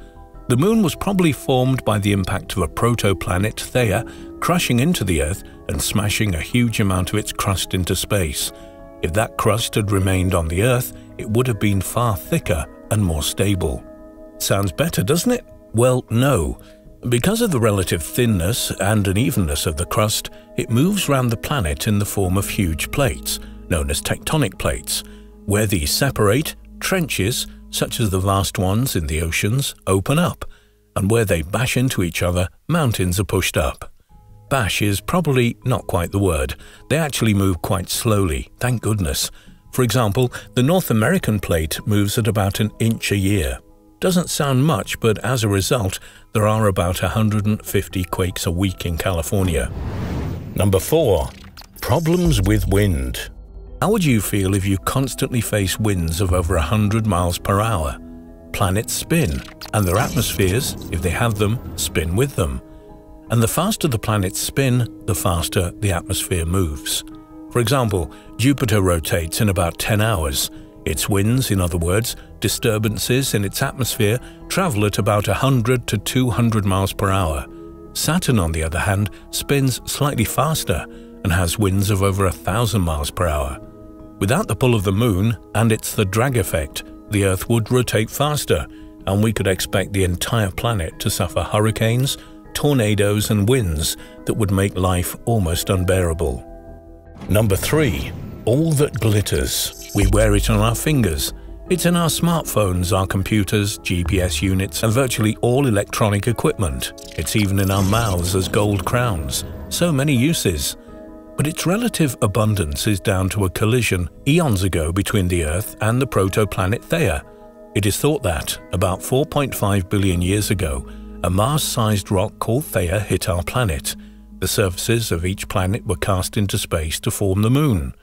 Speaker 1: The Moon was probably formed by the impact of a protoplanet Theia crashing into the Earth and smashing a huge amount of its crust into space. If that crust had remained on the Earth, it would have been far thicker and more stable. Sounds better, doesn't it? Well, no. Because of the relative thinness and unevenness of the crust, it moves round the planet in the form of huge plates, known as tectonic plates. Where these separate, trenches, such as the vast ones in the oceans, open up, and where they bash into each other, mountains are pushed up. Bash is probably not quite the word. They actually move quite slowly, thank goodness. For example, the North American plate moves at about an inch a year, doesn't sound much, but as a result, there are about 150 quakes a week in California. Number 4. Problems with wind. How would you feel if you constantly face winds of over 100 miles per hour? Planets spin, and their atmospheres, if they have them, spin with them. And the faster the planets spin, the faster the atmosphere moves. For example, Jupiter rotates in about 10 hours, its winds, in other words, disturbances in its atmosphere, travel at about 100 to 200 miles per hour. Saturn, on the other hand, spins slightly faster and has winds of over 1,000 miles per hour. Without the pull of the Moon, and it's the drag effect, the Earth would rotate faster, and we could expect the entire planet to suffer hurricanes, tornadoes and winds that would make life almost unbearable. Number 3. All that glitters. We wear it on our fingers. It's in our smartphones, our computers, GPS units, and virtually all electronic equipment. It's even in our mouths as gold crowns. So many uses. But its relative abundance is down to a collision eons ago between the Earth and the protoplanet Theia. It is thought that, about 4.5 billion years ago, a Mars-sized rock called Theia hit our planet. The surfaces of each planet were cast into space to form the Moon.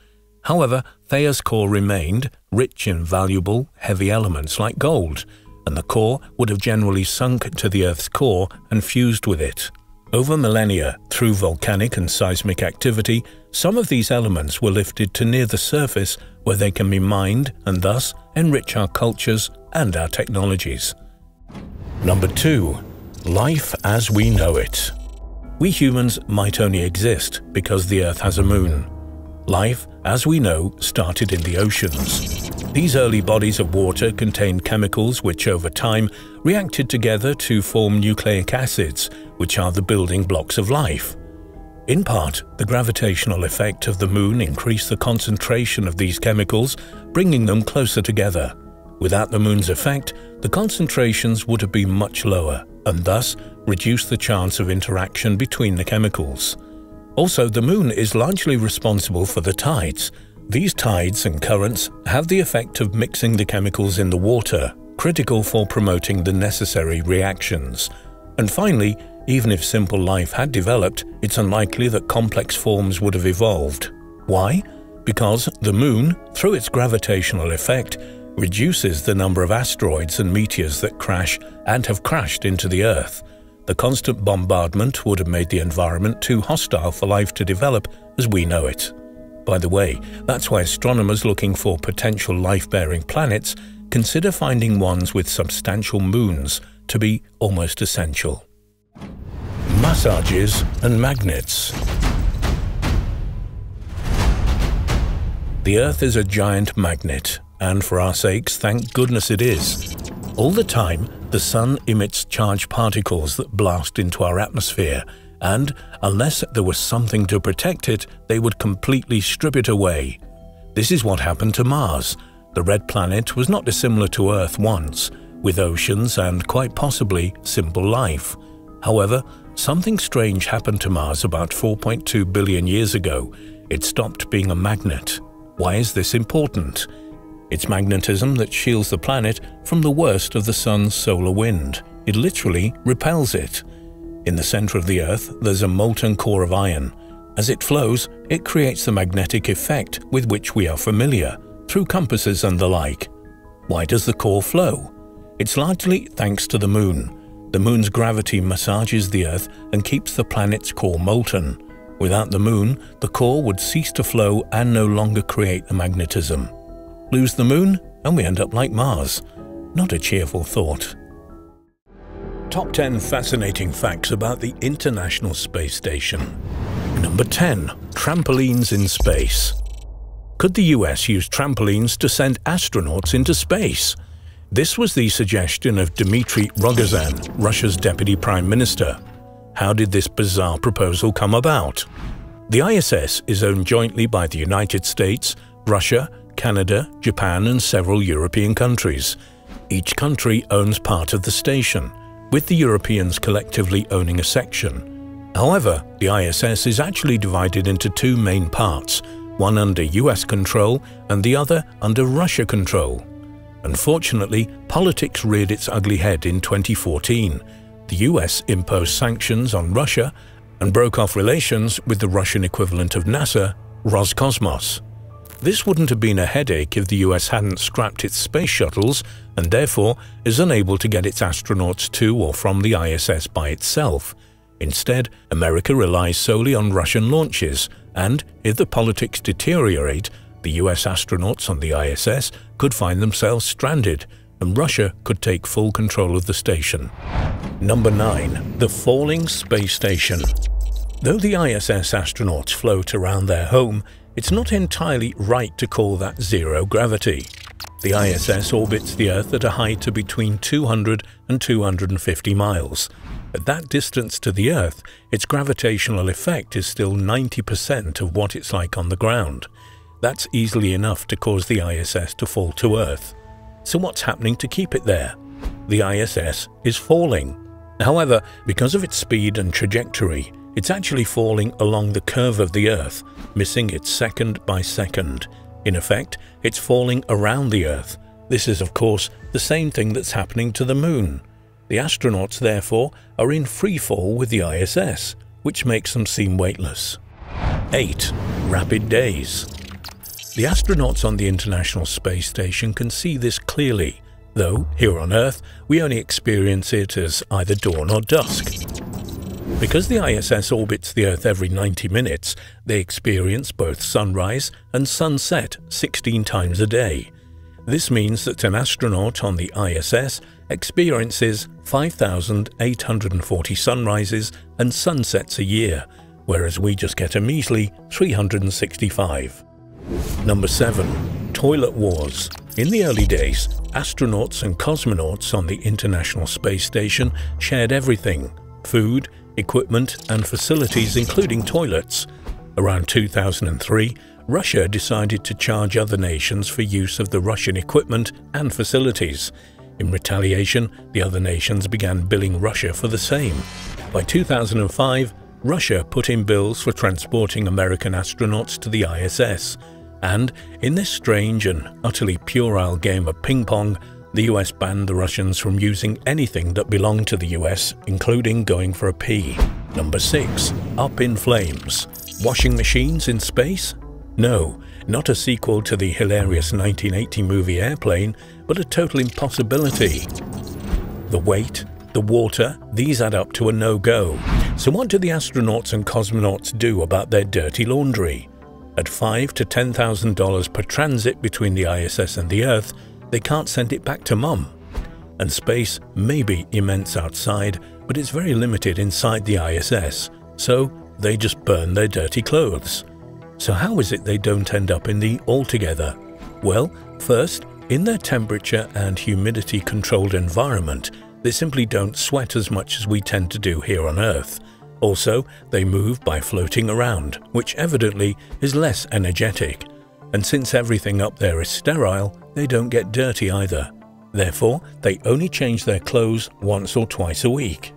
Speaker 1: However, Theia's core remained, rich in valuable, heavy elements like gold, and the core would have generally sunk to the Earth's core and fused with it. Over millennia, through volcanic and seismic activity, some of these elements were lifted to near the surface where they can be mined and thus enrich our cultures and our technologies. Number 2. Life as we know it We humans might only exist because the Earth has a moon. Life, as we know, started in the oceans. These early bodies of water contained chemicals which over time reacted together to form nucleic acids, which are the building blocks of life. In part, the gravitational effect of the Moon increased the concentration of these chemicals, bringing them closer together. Without the Moon's effect, the concentrations would have been much lower, and thus reduced the chance of interaction between the chemicals. Also, the Moon is largely responsible for the tides. These tides and currents have the effect of mixing the chemicals in the water, critical for promoting the necessary reactions. And finally, even if simple life had developed, it's unlikely that complex forms would have evolved. Why? Because the Moon, through its gravitational effect, reduces the number of asteroids and meteors that crash and have crashed into the Earth. The constant bombardment would have made the environment too hostile for life to develop as we know it. By the way, that's why astronomers looking for potential life-bearing planets consider finding ones with substantial moons to be almost essential massages and magnets. The Earth is a giant magnet, and for our sakes, thank goodness it is. All the time, the Sun emits charged particles that blast into our atmosphere, and unless there was something to protect it, they would completely strip it away. This is what happened to Mars. The red planet was not dissimilar to Earth once, with oceans and quite possibly simple life. However, Something strange happened to Mars about 4.2 billion years ago. It stopped being a magnet. Why is this important? It's magnetism that shields the planet from the worst of the Sun's solar wind. It literally repels it. In the center of the Earth, there's a molten core of iron. As it flows, it creates the magnetic effect with which we are familiar, through compasses and the like. Why does the core flow? It's largely thanks to the Moon. The Moon's gravity massages the Earth and keeps the planet's core molten. Without the Moon, the core would cease to flow and no longer create the magnetism. Lose the Moon, and we end up like Mars. Not a cheerful thought. Top 10 fascinating facts about the International Space Station. Number 10. Trampolines in space. Could the US use trampolines to send astronauts into space? This was the suggestion of Dmitry Rogozin, Russia's deputy prime minister. How did this bizarre proposal come about? The ISS is owned jointly by the United States, Russia, Canada, Japan and several European countries. Each country owns part of the station, with the Europeans collectively owning a section. However, the ISS is actually divided into two main parts, one under US control and the other under Russia control. Unfortunately, politics reared its ugly head in 2014. The US imposed sanctions on Russia and broke off relations with the Russian equivalent of NASA, Roscosmos. This wouldn't have been a headache if the US hadn't scrapped its space shuttles and therefore is unable to get its astronauts to or from the ISS by itself. Instead, America relies solely on Russian launches, and if the politics deteriorate, the US astronauts on the ISS could find themselves stranded, and Russia could take full control of the station. Number 9. The Falling Space Station Though the ISS astronauts float around their home, it's not entirely right to call that zero gravity. The ISS orbits the Earth at a height of between 200 and 250 miles. At that distance to the Earth, its gravitational effect is still 90% of what it's like on the ground. That's easily enough to cause the ISS to fall to Earth. So what's happening to keep it there? The ISS is falling. However, because of its speed and trajectory, it's actually falling along the curve of the Earth, missing it second by second. In effect, it's falling around the Earth. This is, of course, the same thing that's happening to the Moon. The astronauts, therefore, are in free fall with the ISS, which makes them seem weightless. 8. Rapid Days the astronauts on the International Space Station can see this clearly, though here on Earth we only experience it as either dawn or dusk. Because the ISS orbits the Earth every 90 minutes, they experience both sunrise and sunset 16 times a day. This means that an astronaut on the ISS experiences 5,840 sunrises and sunsets a year, whereas we just get a measly 365. Number 7. Toilet Wars. In the early days, astronauts and cosmonauts on the International Space Station shared everything food, equipment, and facilities, including toilets. Around 2003, Russia decided to charge other nations for use of the Russian equipment and facilities. In retaliation, the other nations began billing Russia for the same. By 2005, Russia put in bills for transporting American astronauts to the ISS. And in this strange and utterly puerile game of ping pong, the US banned the Russians from using anything that belonged to the US, including going for a pee. Number 6. Up in Flames. Washing machines in space? No, not a sequel to the hilarious 1980 movie Airplane, but a total impossibility. The weight, the water, these add up to a no-go. So what do the astronauts and cosmonauts do about their dirty laundry? At five to $10,000 per transit between the ISS and the Earth, they can't send it back to mum. And space may be immense outside, but it's very limited inside the ISS, so they just burn their dirty clothes. So how is it they don't end up in the altogether? Well, first, in their temperature and humidity controlled environment, they simply don't sweat as much as we tend to do here on Earth. Also, they move by floating around, which evidently is less energetic. And since everything up there is sterile, they don't get dirty either. Therefore, they only change their clothes once or twice a week.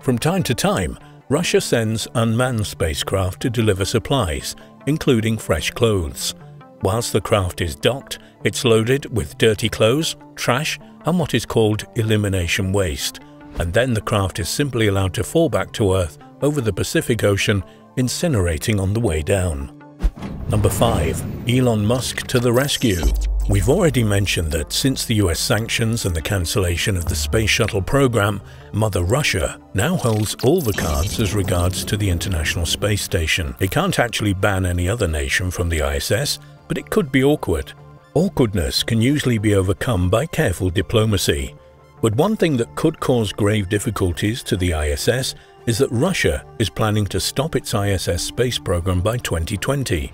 Speaker 1: From time to time, Russia sends unmanned spacecraft to deliver supplies, including fresh clothes. Whilst the craft is docked, it's loaded with dirty clothes, trash, and what is called elimination waste, and then the craft is simply allowed to fall back to Earth over the Pacific Ocean, incinerating on the way down. Number 5. Elon Musk to the rescue. We've already mentioned that since the US sanctions and the cancellation of the Space Shuttle program, Mother Russia now holds all the cards as regards to the International Space Station. It can't actually ban any other nation from the ISS, but it could be awkward. Awkwardness can usually be overcome by careful diplomacy. But one thing that could cause grave difficulties to the ISS is that Russia is planning to stop its ISS space program by 2020.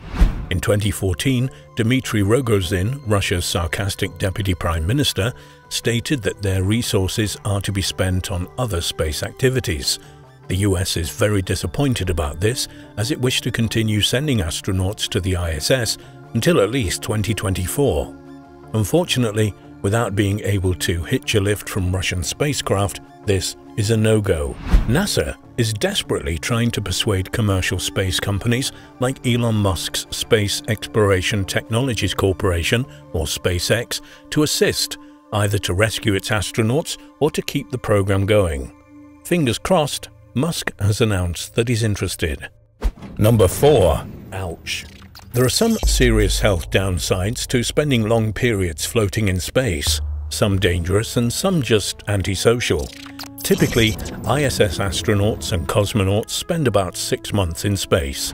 Speaker 1: In 2014, Dmitry Rogozin, Russia's sarcastic deputy prime minister, stated that their resources are to be spent on other space activities. The US is very disappointed about this, as it wished to continue sending astronauts to the ISS until at least 2024. Unfortunately, without being able to hitch a lift from Russian spacecraft, this is a no-go. NASA is desperately trying to persuade commercial space companies like Elon Musk's Space Exploration Technologies Corporation, or SpaceX, to assist, either to rescue its astronauts or to keep the program going. Fingers crossed, Musk has announced that he's interested. Number 4. Ouch. There are some serious health downsides to spending long periods floating in space, some dangerous and some just antisocial. Typically, ISS astronauts and cosmonauts spend about six months in space.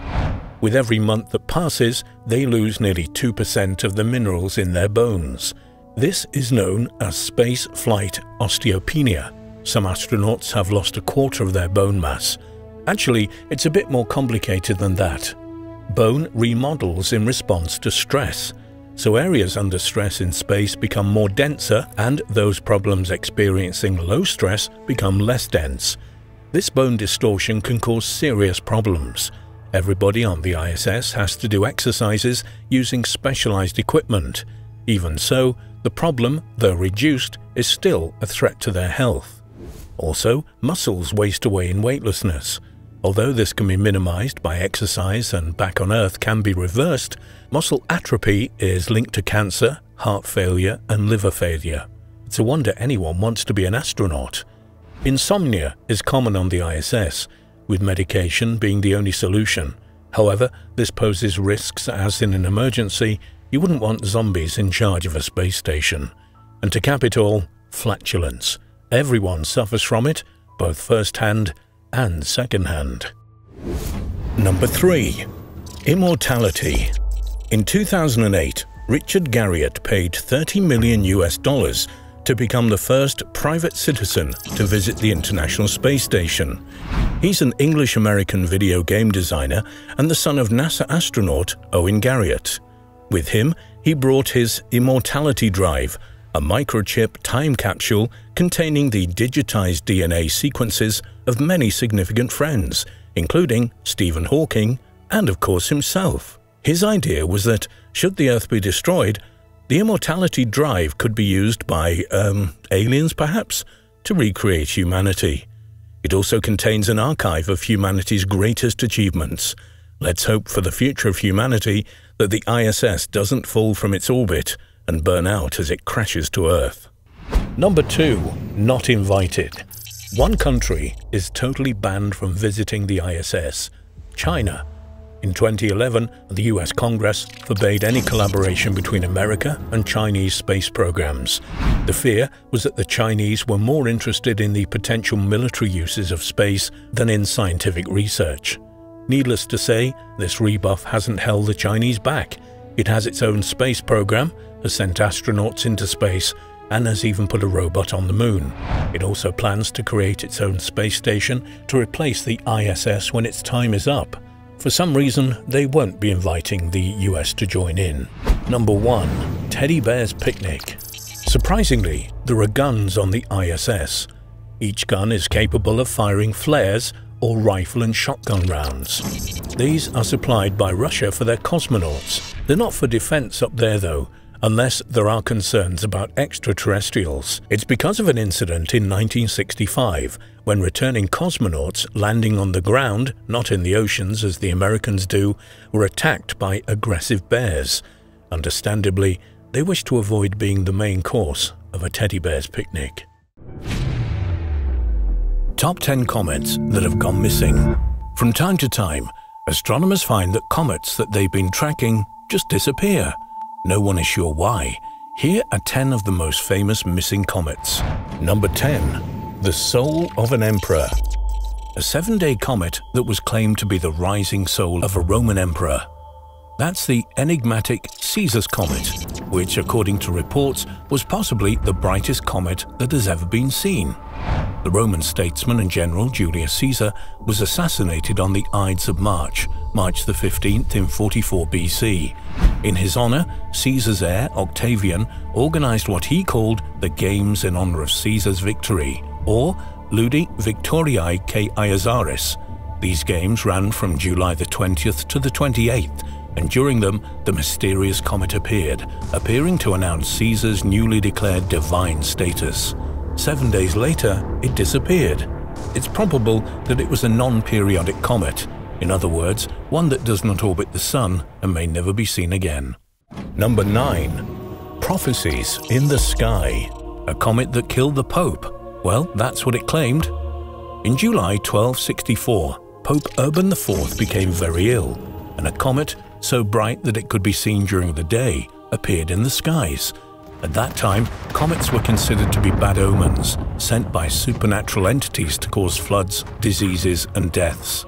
Speaker 1: With every month that passes, they lose nearly 2% of the minerals in their bones. This is known as space flight osteopenia. Some astronauts have lost a quarter of their bone mass. Actually, it's a bit more complicated than that. Bone remodels in response to stress, so areas under stress in space become more denser and those problems experiencing low stress become less dense. This bone distortion can cause serious problems. Everybody on the ISS has to do exercises using specialized equipment. Even so, the problem, though reduced, is still a threat to their health. Also, muscles waste away in weightlessness. Although this can be minimized by exercise and back on Earth can be reversed, muscle atrophy is linked to cancer, heart failure and liver failure. It's a wonder anyone wants to be an astronaut. Insomnia is common on the ISS, with medication being the only solution. However, this poses risks as in an emergency, you wouldn't want zombies in charge of a space station. And to cap it all, flatulence. Everyone suffers from it, both first-hand and second-hand. Number 3. Immortality In 2008, Richard Garriott paid 30 million US dollars to become the first private citizen to visit the International Space Station. He's an English-American video game designer and the son of NASA astronaut Owen Garriott. With him, he brought his Immortality Drive, a microchip time capsule containing the digitized DNA sequences of many significant friends, including Stephen Hawking and, of course, himself. His idea was that, should the Earth be destroyed, the immortality drive could be used by, um, aliens perhaps, to recreate humanity. It also contains an archive of humanity's greatest achievements. Let's hope for the future of humanity that the ISS doesn't fall from its orbit and burn out as it crashes to Earth. Number 2. Not invited. One country is totally banned from visiting the ISS China. In 2011, the US Congress forbade any collaboration between America and Chinese space programs. The fear was that the Chinese were more interested in the potential military uses of space than in scientific research. Needless to say, this rebuff hasn't held the Chinese back. It has its own space program, has sent astronauts into space, and has even put a robot on the moon. It also plans to create its own space station to replace the ISS when its time is up. For some reason, they won't be inviting the US to join in. Number 1. Teddy Bear's Picnic Surprisingly, there are guns on the ISS. Each gun is capable of firing flares or rifle and shotgun rounds. These are supplied by Russia for their cosmonauts. They're not for defense up there though, unless there are concerns about extraterrestrials. It's because of an incident in 1965 when returning cosmonauts landing on the ground, not in the oceans as the Americans do, were attacked by aggressive bears. Understandably, they wished to avoid being the main course of a teddy bear's picnic. Top 10 comets that have gone missing. From time to time, astronomers find that comets that they've been tracking just disappear. No one is sure why. Here are 10 of the most famous missing comets. Number 10. The Soul of an Emperor A seven-day comet that was claimed to be the rising soul of a Roman emperor. That's the enigmatic Caesar's Comet, which, according to reports, was possibly the brightest comet that has ever been seen. The Roman statesman and general Julius Caesar was assassinated on the Ides of March, March the 15th in 44 BC. In his honor, Caesar's heir, Octavian, organized what he called the Games in honor of Caesar's victory, or Ludi Victoriae Caesaris. These games ran from July the 20th to the 28th, and during them the mysterious comet appeared, appearing to announce Caesar's newly declared divine status. Seven days later, it disappeared. It's probable that it was a non-periodic comet, in other words, one that does not orbit the Sun and may never be seen again. Number 9. Prophecies in the Sky A comet that killed the Pope. Well, that's what it claimed. In July 1264, Pope Urban IV became very ill, and a comet, so bright that it could be seen during the day, appeared in the skies. At that time, comets were considered to be bad omens, sent by supernatural entities to cause floods, diseases, and deaths.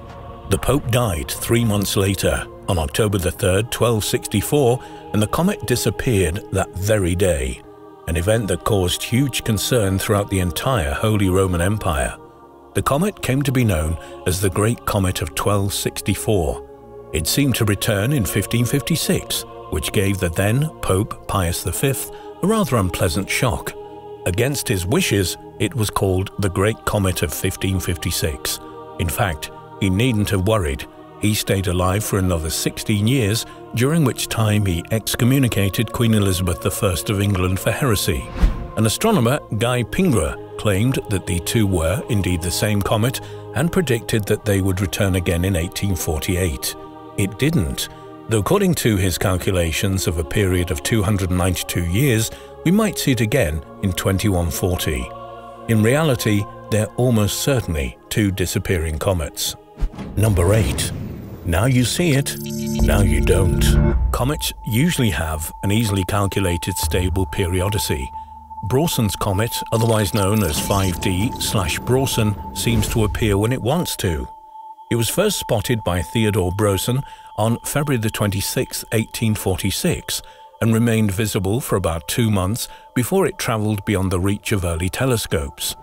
Speaker 1: The Pope died three months later, on October 3, 1264, and the comet disappeared that very day, an event that caused huge concern throughout the entire Holy Roman Empire. The comet came to be known as the Great Comet of 1264. It seemed to return in 1556, which gave the then Pope Pius V a rather unpleasant shock. Against his wishes, it was called the Great Comet of 1556. In fact, he needn't have worried. He stayed alive for another 16 years, during which time he excommunicated Queen Elizabeth I of England for heresy. An astronomer, Guy Pingré, claimed that the two were indeed the same comet and predicted that they would return again in 1848. It didn't, though according to his calculations of a period of 292 years, we might see it again in 2140. In reality, they're almost certainly two disappearing comets. Number 8. Now you see it, now you don't. Comets usually have an easily calculated stable periodicity. Brorsen's comet, otherwise known as 5D slash Brorsen, seems to appear when it wants to. It was first spotted by Theodore Brorsen on February 26, 1846, and remained visible for about two months before it travelled beyond the reach of early telescopes.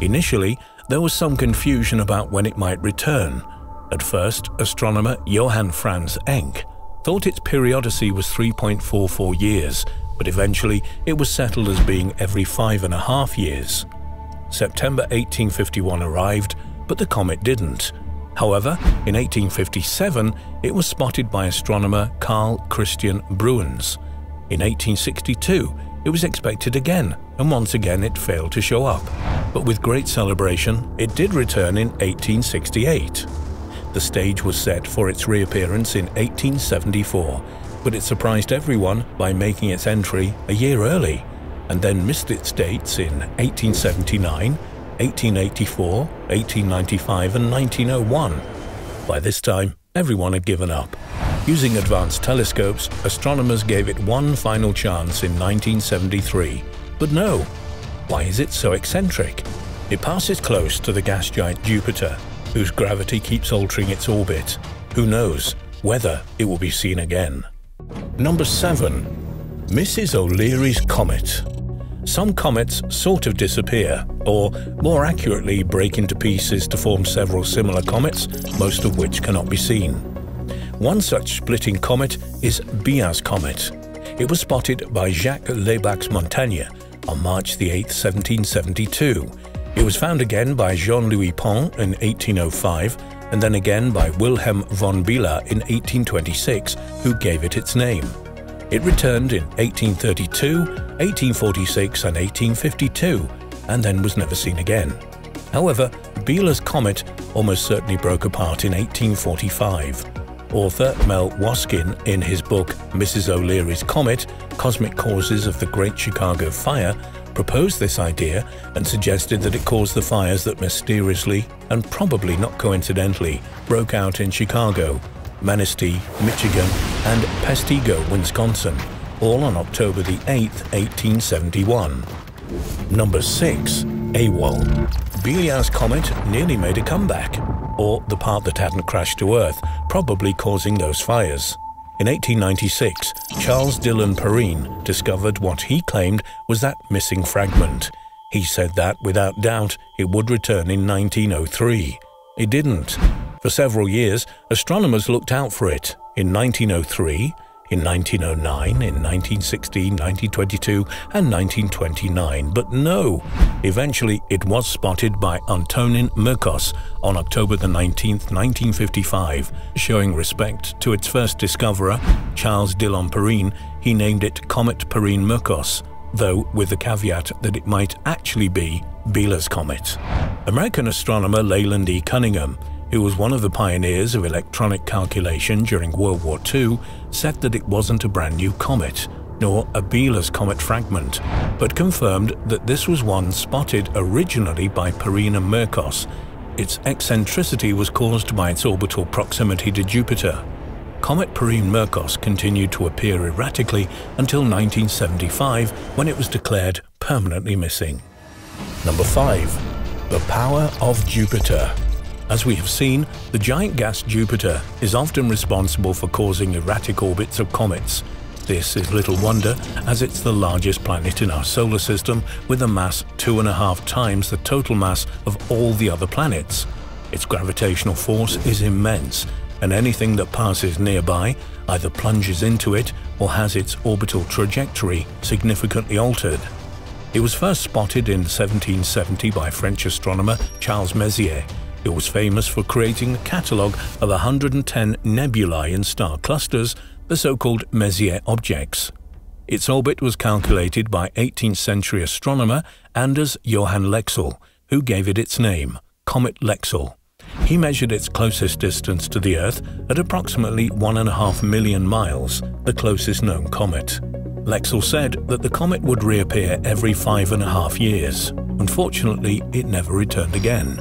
Speaker 1: Initially, there was some confusion about when it might return. At first, astronomer Johann Franz Encke thought its periodicity was 3.44 years, but eventually it was settled as being every five and a half years. September 1851 arrived, but the comet didn't. However, in 1857, it was spotted by astronomer Carl Christian Bruhns. In 1862, it was expected again, and once again it failed to show up. But with great celebration, it did return in 1868. The stage was set for its reappearance in 1874, but it surprised everyone by making its entry a year early, and then missed its dates in 1879, 1884, 1895 and 1901. By this time, everyone had given up. Using advanced telescopes, astronomers gave it one final chance in 1973. But no. Why is it so eccentric? It passes close to the gas giant Jupiter, whose gravity keeps altering its orbit. Who knows whether it will be seen again. Number 7. Mrs. O'Leary's Comet some comets sort of disappear, or more accurately break into pieces to form several similar comets, most of which cannot be seen. One such splitting comet is Biela's comet. It was spotted by Jacques Lebax Montagnier on March 8, 1772. It was found again by Jean-Louis Pont in 1805 and then again by Wilhelm von Biela in 1826, who gave it its name. It returned in 1832, 1846 and 1852, and then was never seen again. However, Biela's comet almost certainly broke apart in 1845. Author Mel Waskin, in his book Mrs. O'Leary's Comet Cosmic Causes of the Great Chicago Fire, proposed this idea and suggested that it caused the fires that mysteriously, and probably not coincidentally, broke out in Chicago Manistee, Michigan, and Peshtigo, Wisconsin, all on October the 8th, 1871. Number 6. AWOL Biela's comet nearly made a comeback, or the part that hadn't crashed to Earth, probably causing those fires. In 1896, Charles Dillon Perrine discovered what he claimed was that missing fragment. He said that, without doubt, it would return in 1903. It didn't. For several years, astronomers looked out for it. In 1903, in 1909, in 1916, 1922 and 1929, but no. Eventually, it was spotted by Antonin Mrkos on October 19, 1955. Showing respect to its first discoverer, Charles Dillon Perrine, he named it Comet Perrine-Mrkos, though with the caveat that it might actually be Biela's comet. American astronomer Leland E. Cunningham who was one of the pioneers of electronic calculation during World War II, said that it wasn't a brand new comet, nor a Biela's comet fragment, but confirmed that this was one spotted originally by Perrine Mrkos. Its eccentricity was caused by its orbital proximity to Jupiter. Comet Perrine-Mrkos continued to appear erratically until 1975 when it was declared permanently missing. Number 5. The Power of Jupiter as we have seen, the giant gas Jupiter is often responsible for causing erratic orbits of comets. This is little wonder, as it's the largest planet in our solar system with a mass two and a half times the total mass of all the other planets. Its gravitational force is immense, and anything that passes nearby either plunges into it or has its orbital trajectory significantly altered. It was first spotted in 1770 by French astronomer Charles Messier, it was famous for creating a catalogue of 110 nebulae and star clusters, the so-called Messier objects. Its orbit was calculated by 18th century astronomer Anders Johann Lexell, who gave it its name, Comet Lexell. He measured its closest distance to the Earth at approximately 1.5 million miles, the closest known comet. Lexell said that the comet would reappear every five and a half years. Unfortunately, it never returned again.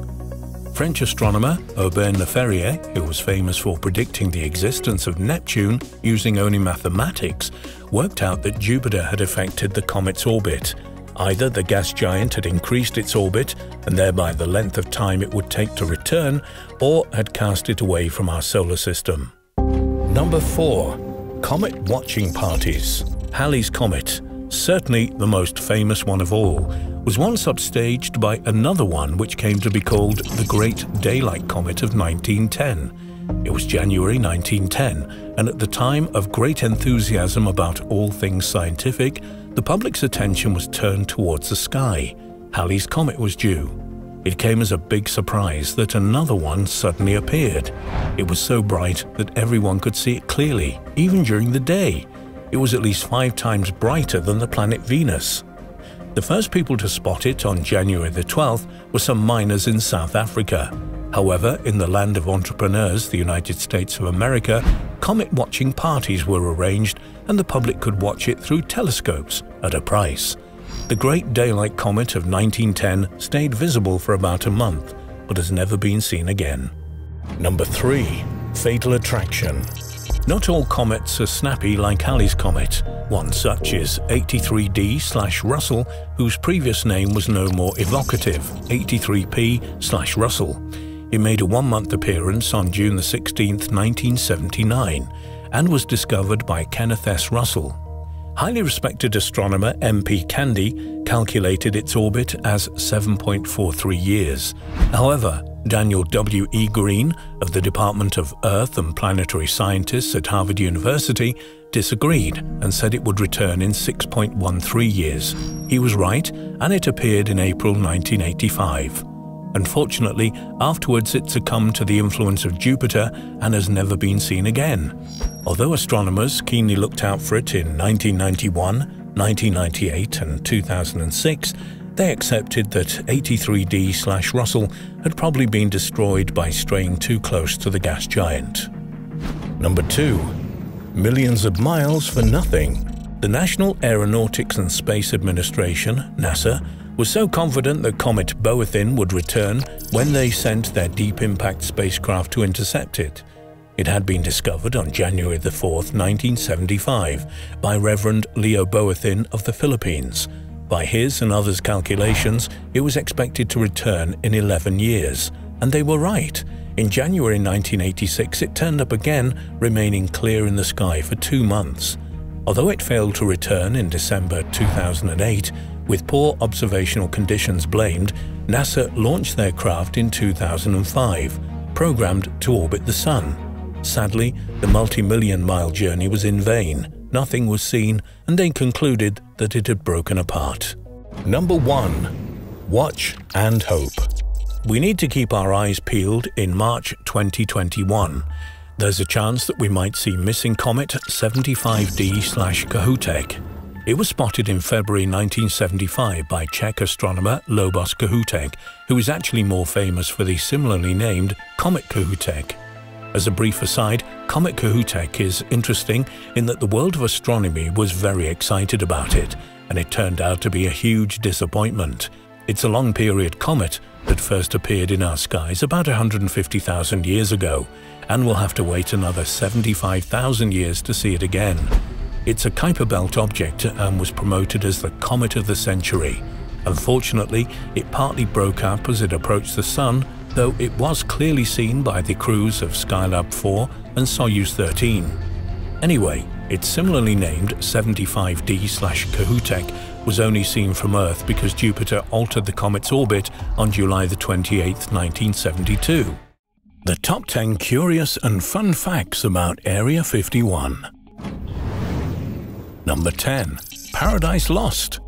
Speaker 1: French astronomer Urbain Leverrier, who was famous for predicting the existence of Neptune using only mathematics, worked out that Jupiter had affected the comet's orbit. Either the gas giant had increased its orbit, and thereby the length of time it would take to return, or had cast it away from our solar system. Number 4. Comet Watching Parties Halley's Comet, certainly the most famous one of all, was once upstaged by another one which came to be called the Great Daylight Comet of 1910. It was January 1910, and at the time of great enthusiasm about all things scientific, the public's attention was turned towards the sky. Halley's Comet was due. It came as a big surprise that another one suddenly appeared. It was so bright that everyone could see it clearly, even during the day. It was at least five times brighter than the planet Venus. The first people to spot it on January the 12th were some miners in South Africa. However, in the land of entrepreneurs, the United States of America, comet watching parties were arranged and the public could watch it through telescopes at a price. The Great Daylight Comet of 1910 stayed visible for about a month, but has never been seen again. Number 3. Fatal Attraction Not all comets are snappy like Halley's Comet. One such is 83D-Russell, whose previous name was no more evocative, 83P-Russell. It made a one-month appearance on June 16, 1979, and was discovered by Kenneth S. Russell, Highly respected astronomer M.P. Candy calculated its orbit as 7.43 years. However, Daniel W. E. Green of the Department of Earth and Planetary Scientists at Harvard University disagreed and said it would return in 6.13 years. He was right, and it appeared in April 1985. Unfortunately, afterwards it succumbed to the influence of Jupiter and has never been seen again. Although astronomers keenly looked out for it in 1991, 1998 and 2006, they accepted that 83D slash Russell had probably been destroyed by straying too close to the gas giant. Number 2. Millions of miles for nothing. The National Aeronautics and Space Administration, NASA, was so confident that Comet Boethin would return when they sent their Deep Impact spacecraft to intercept it. It had been discovered on January 4, 1975, by Reverend Leo Boethin of the Philippines. By his and others' calculations, it was expected to return in 11 years, and they were right. In January 1986, it turned up again, remaining clear in the sky for two months. Although it failed to return in December 2008, with poor observational conditions blamed, NASA launched their craft in 2005, programmed to orbit the Sun. Sadly, the multi-million mile journey was in vain, nothing was seen, and they concluded that it had broken apart. Number 1. Watch and Hope We need to keep our eyes peeled in March 2021. There's a chance that we might see missing comet 75D slash Kohoutek. It was spotted in February 1975 by Czech astronomer Lubos Kohoutek, who is actually more famous for the similarly named Comet Kohoutek. As a brief aside, Comet Kohoutek is interesting in that the world of astronomy was very excited about it, and it turned out to be a huge disappointment. It's a long-period comet that first appeared in our skies about 150,000 years ago, and we'll have to wait another 75,000 years to see it again. It's a Kuiper Belt object and was promoted as the Comet of the Century. Unfortunately, it partly broke up as it approached the Sun, though it was clearly seen by the crews of Skylab 4 and Soyuz 13. Anyway, its similarly named 75D-Kohoutek was only seen from Earth because Jupiter altered the comet's orbit on July 28, 1972. The top 10 curious and fun facts about Area 51. Number 10. Paradise Lost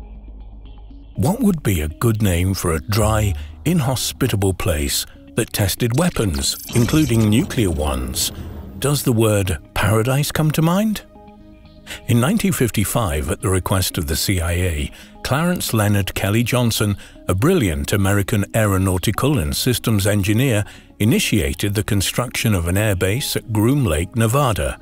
Speaker 1: What would be a good name for a dry, inhospitable place that tested weapons, including nuclear ones? Does the word paradise come to mind? In 1955, at the request of the CIA, Clarence Leonard Kelly Johnson, a brilliant American aeronautical and systems engineer, initiated the construction of an airbase at Groom Lake, Nevada,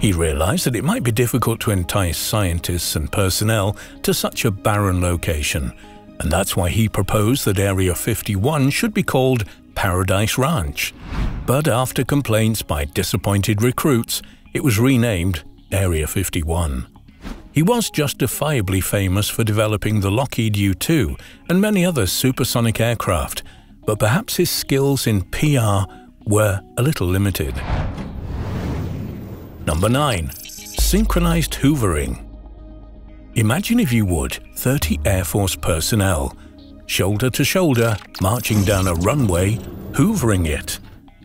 Speaker 1: he realized that it might be difficult to entice scientists and personnel to such a barren location, and that's why he proposed that Area 51 should be called Paradise Ranch. But after complaints by disappointed recruits, it was renamed Area 51. He was justifiably famous for developing the Lockheed U-2 and many other supersonic aircraft, but perhaps his skills in PR were a little limited. Number 9. Synchronized Hoovering Imagine if you would 30 Air Force personnel, shoulder to shoulder, marching down a runway, hoovering it.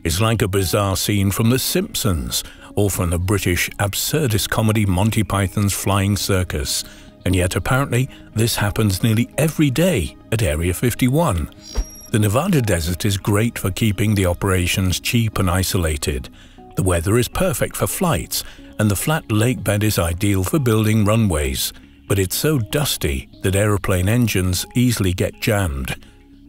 Speaker 1: It's like a bizarre scene from The Simpsons or from the British absurdist comedy Monty Python's Flying Circus, and yet apparently this happens nearly every day at Area 51. The Nevada desert is great for keeping the operations cheap and isolated. The weather is perfect for flights, and the flat lake bed is ideal for building runways but it's so dusty that aeroplane engines easily get jammed.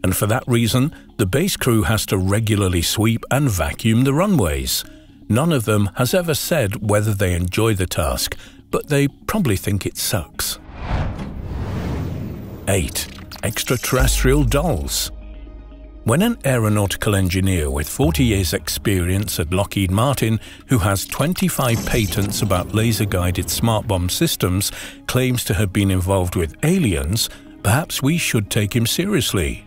Speaker 1: And for that reason, the base crew has to regularly sweep and vacuum the runways. None of them has ever said whether they enjoy the task, but they probably think it sucks. 8. Extraterrestrial Dolls when an aeronautical engineer with 40 years' experience at Lockheed Martin, who has 25 patents about laser-guided smart bomb systems, claims to have been involved with aliens, perhaps we should take him seriously.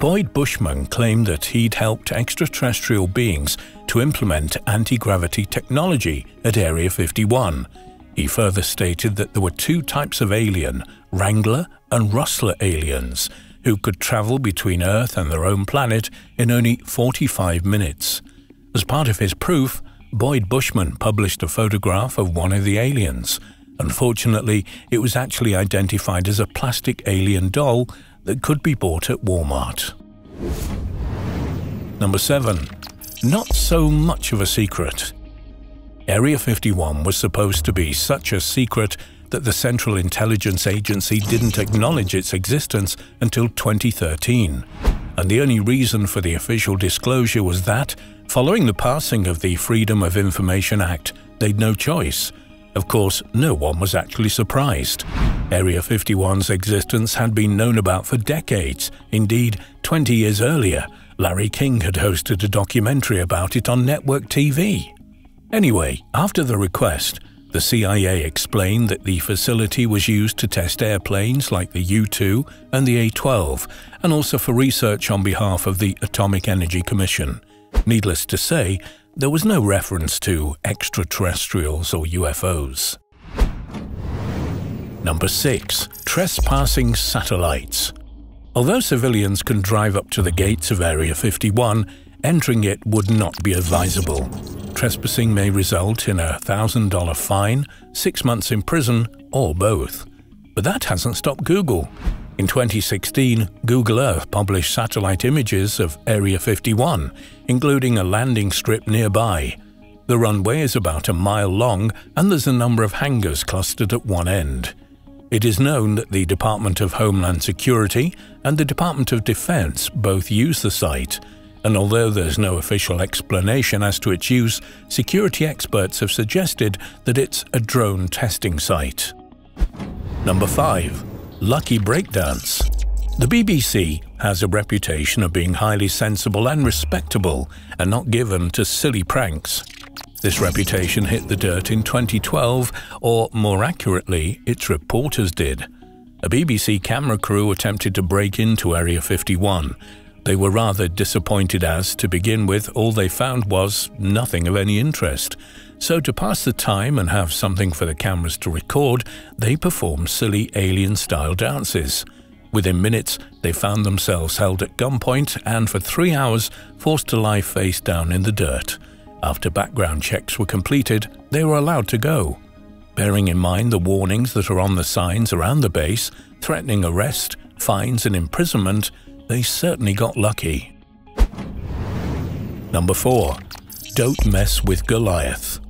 Speaker 1: Boyd Bushman claimed that he'd helped extraterrestrial beings to implement anti-gravity technology at Area 51. He further stated that there were two types of alien, Wrangler and Rustler aliens, who could travel between Earth and their own planet in only 45 minutes. As part of his proof, Boyd Bushman published a photograph of one of the aliens. Unfortunately, it was actually identified as a plastic alien doll that could be bought at Walmart. Number 7. Not so much of a secret. Area 51 was supposed to be such a secret that the Central Intelligence Agency didn't acknowledge its existence until 2013. And the only reason for the official disclosure was that, following the passing of the Freedom of Information Act, they'd no choice. Of course, no one was actually surprised. Area 51's existence had been known about for decades. Indeed, 20 years earlier, Larry King had hosted a documentary about it on network TV. Anyway, after the request, the CIA explained that the facility was used to test airplanes like the U-2 and the A-12, and also for research on behalf of the Atomic Energy Commission. Needless to say, there was no reference to extraterrestrials or UFOs. Number 6. Trespassing Satellites Although civilians can drive up to the gates of Area 51, entering it would not be advisable. Trespassing may result in a $1,000 fine, six months in prison, or both. But that hasn't stopped Google. In 2016, Google Earth published satellite images of Area 51, including a landing strip nearby. The runway is about a mile long and there's a number of hangars clustered at one end. It is known that the Department of Homeland Security and the Department of Defense both use the site, and although there's no official explanation as to its use, security experts have suggested that it's a drone testing site. Number 5. Lucky Breakdance The BBC has a reputation of being highly sensible and respectable and not given to silly pranks. This reputation hit the dirt in 2012, or more accurately, its reporters did. A BBC camera crew attempted to break into Area 51 they were rather disappointed as, to begin with, all they found was nothing of any interest. So to pass the time and have something for the cameras to record, they performed silly alien-style dances. Within minutes, they found themselves held at gunpoint and for three hours forced to lie face down in the dirt. After background checks were completed, they were allowed to go. Bearing in mind the warnings that are on the signs around the base, threatening arrest, fines and imprisonment, they certainly got lucky. Number 4. Don't mess with Goliath.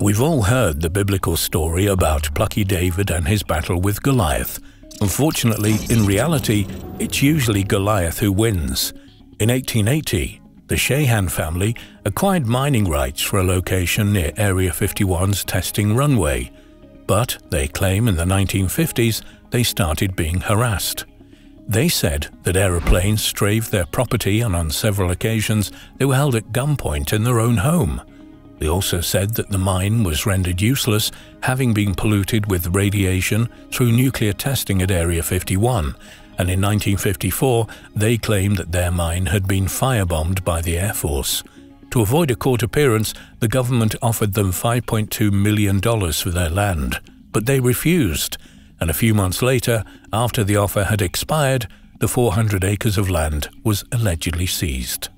Speaker 1: We've all heard the biblical story about plucky David and his battle with Goliath. Unfortunately, in reality, it's usually Goliath who wins. In 1880, the Sheahan family acquired mining rights for a location near Area 51's testing runway. But, they claim in the 1950s, they started being harassed. They said that aeroplanes straved their property and on several occasions they were held at gunpoint in their own home. They also said that the mine was rendered useless, having been polluted with radiation through nuclear testing at Area 51, and in 1954 they claimed that their mine had been firebombed by the Air Force. To avoid a court appearance, the government offered them $5.2 million for their land, but they refused, and a few months later, after the offer had expired, the 400 acres of land was allegedly seized.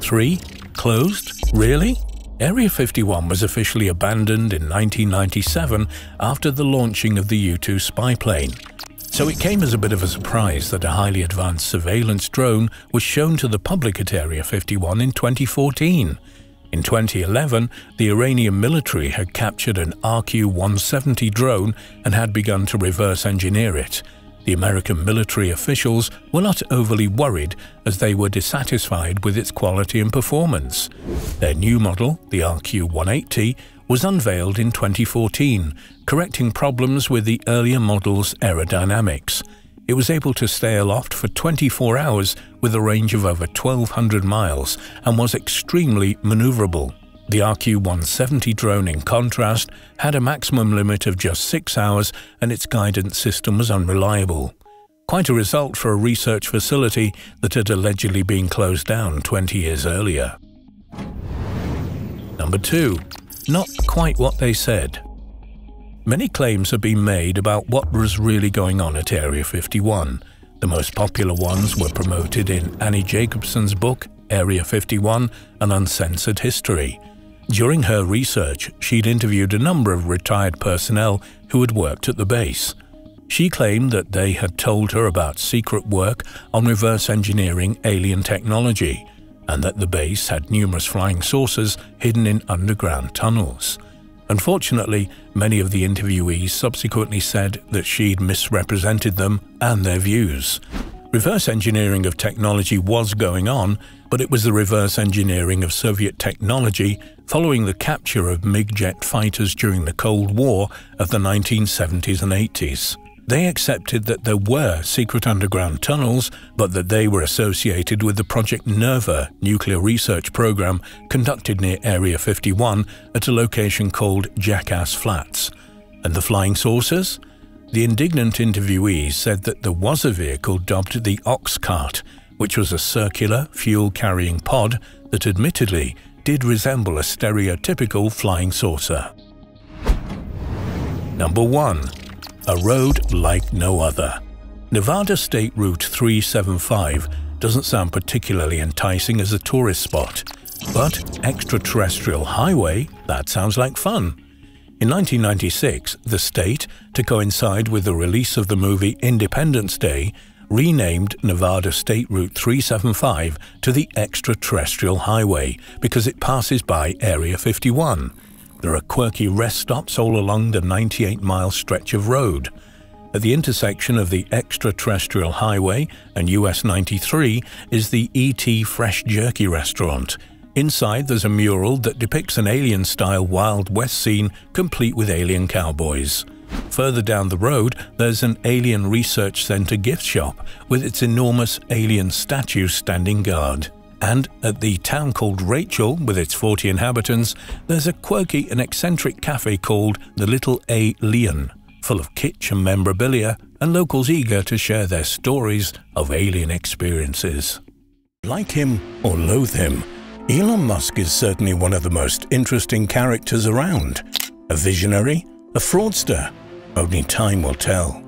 Speaker 1: 3. Closed? Really? Area 51 was officially abandoned in 1997 after the launching of the U-2 spy plane. So it came as a bit of a surprise that a highly advanced surveillance drone was shown to the public at Area 51 in 2014. In 2011, the Iranian military had captured an RQ-170 drone and had begun to reverse engineer it. The American military officials were not overly worried as they were dissatisfied with its quality and performance. Their new model, the RQ-180, was unveiled in 2014, correcting problems with the earlier model's aerodynamics. It was able to stay aloft for 24 hours with a range of over 1,200 miles and was extremely maneuverable. The RQ-170 drone, in contrast, had a maximum limit of just six hours and its guidance system was unreliable. Quite a result for a research facility that had allegedly been closed down 20 years earlier. Number 2. Not quite what they said. Many claims have been made about what was really going on at Area 51. The most popular ones were promoted in Annie Jacobsen's book, Area 51 An Uncensored History, during her research, she'd interviewed a number of retired personnel who had worked at the base. She claimed that they had told her about secret work on reverse engineering alien technology, and that the base had numerous flying saucers hidden in underground tunnels. Unfortunately, many of the interviewees subsequently said that she'd misrepresented them and their views. Reverse engineering of technology was going on, but it was the reverse engineering of Soviet technology following the capture of MiG jet fighters during the Cold War of the 1970s and 80s. They accepted that there were secret underground tunnels, but that they were associated with the Project Nerva nuclear research program conducted near Area 51 at a location called Jackass Flats. And the flying saucers? The indignant interviewees said that there was a vehicle dubbed the Ox Cart, which was a circular, fuel-carrying pod that admittedly did resemble a stereotypical flying saucer. Number 1. A road like no other. Nevada State Route 375 doesn't sound particularly enticing as a tourist spot, but extraterrestrial highway, that sounds like fun. In 1996, the state, to coincide with the release of the movie Independence Day, renamed Nevada State Route 375 to the Extraterrestrial Highway because it passes by Area 51. There are quirky rest stops all along the 98-mile stretch of road. At the intersection of the Extraterrestrial Highway and US 93 is the E.T. Fresh Jerky restaurant, Inside, there's a mural that depicts an alien-style Wild West scene complete with alien cowboys. Further down the road, there's an Alien Research Center gift shop with its enormous alien statue standing guard. And at the town called Rachel, with its 40 inhabitants, there's a quirky and eccentric cafe called the Little A'Le'Inn, full of kitsch and memorabilia, and locals eager to share their stories of alien experiences. Like him or loathe him, Elon Musk is certainly one of the most interesting characters around. A visionary, a fraudster, only time will tell.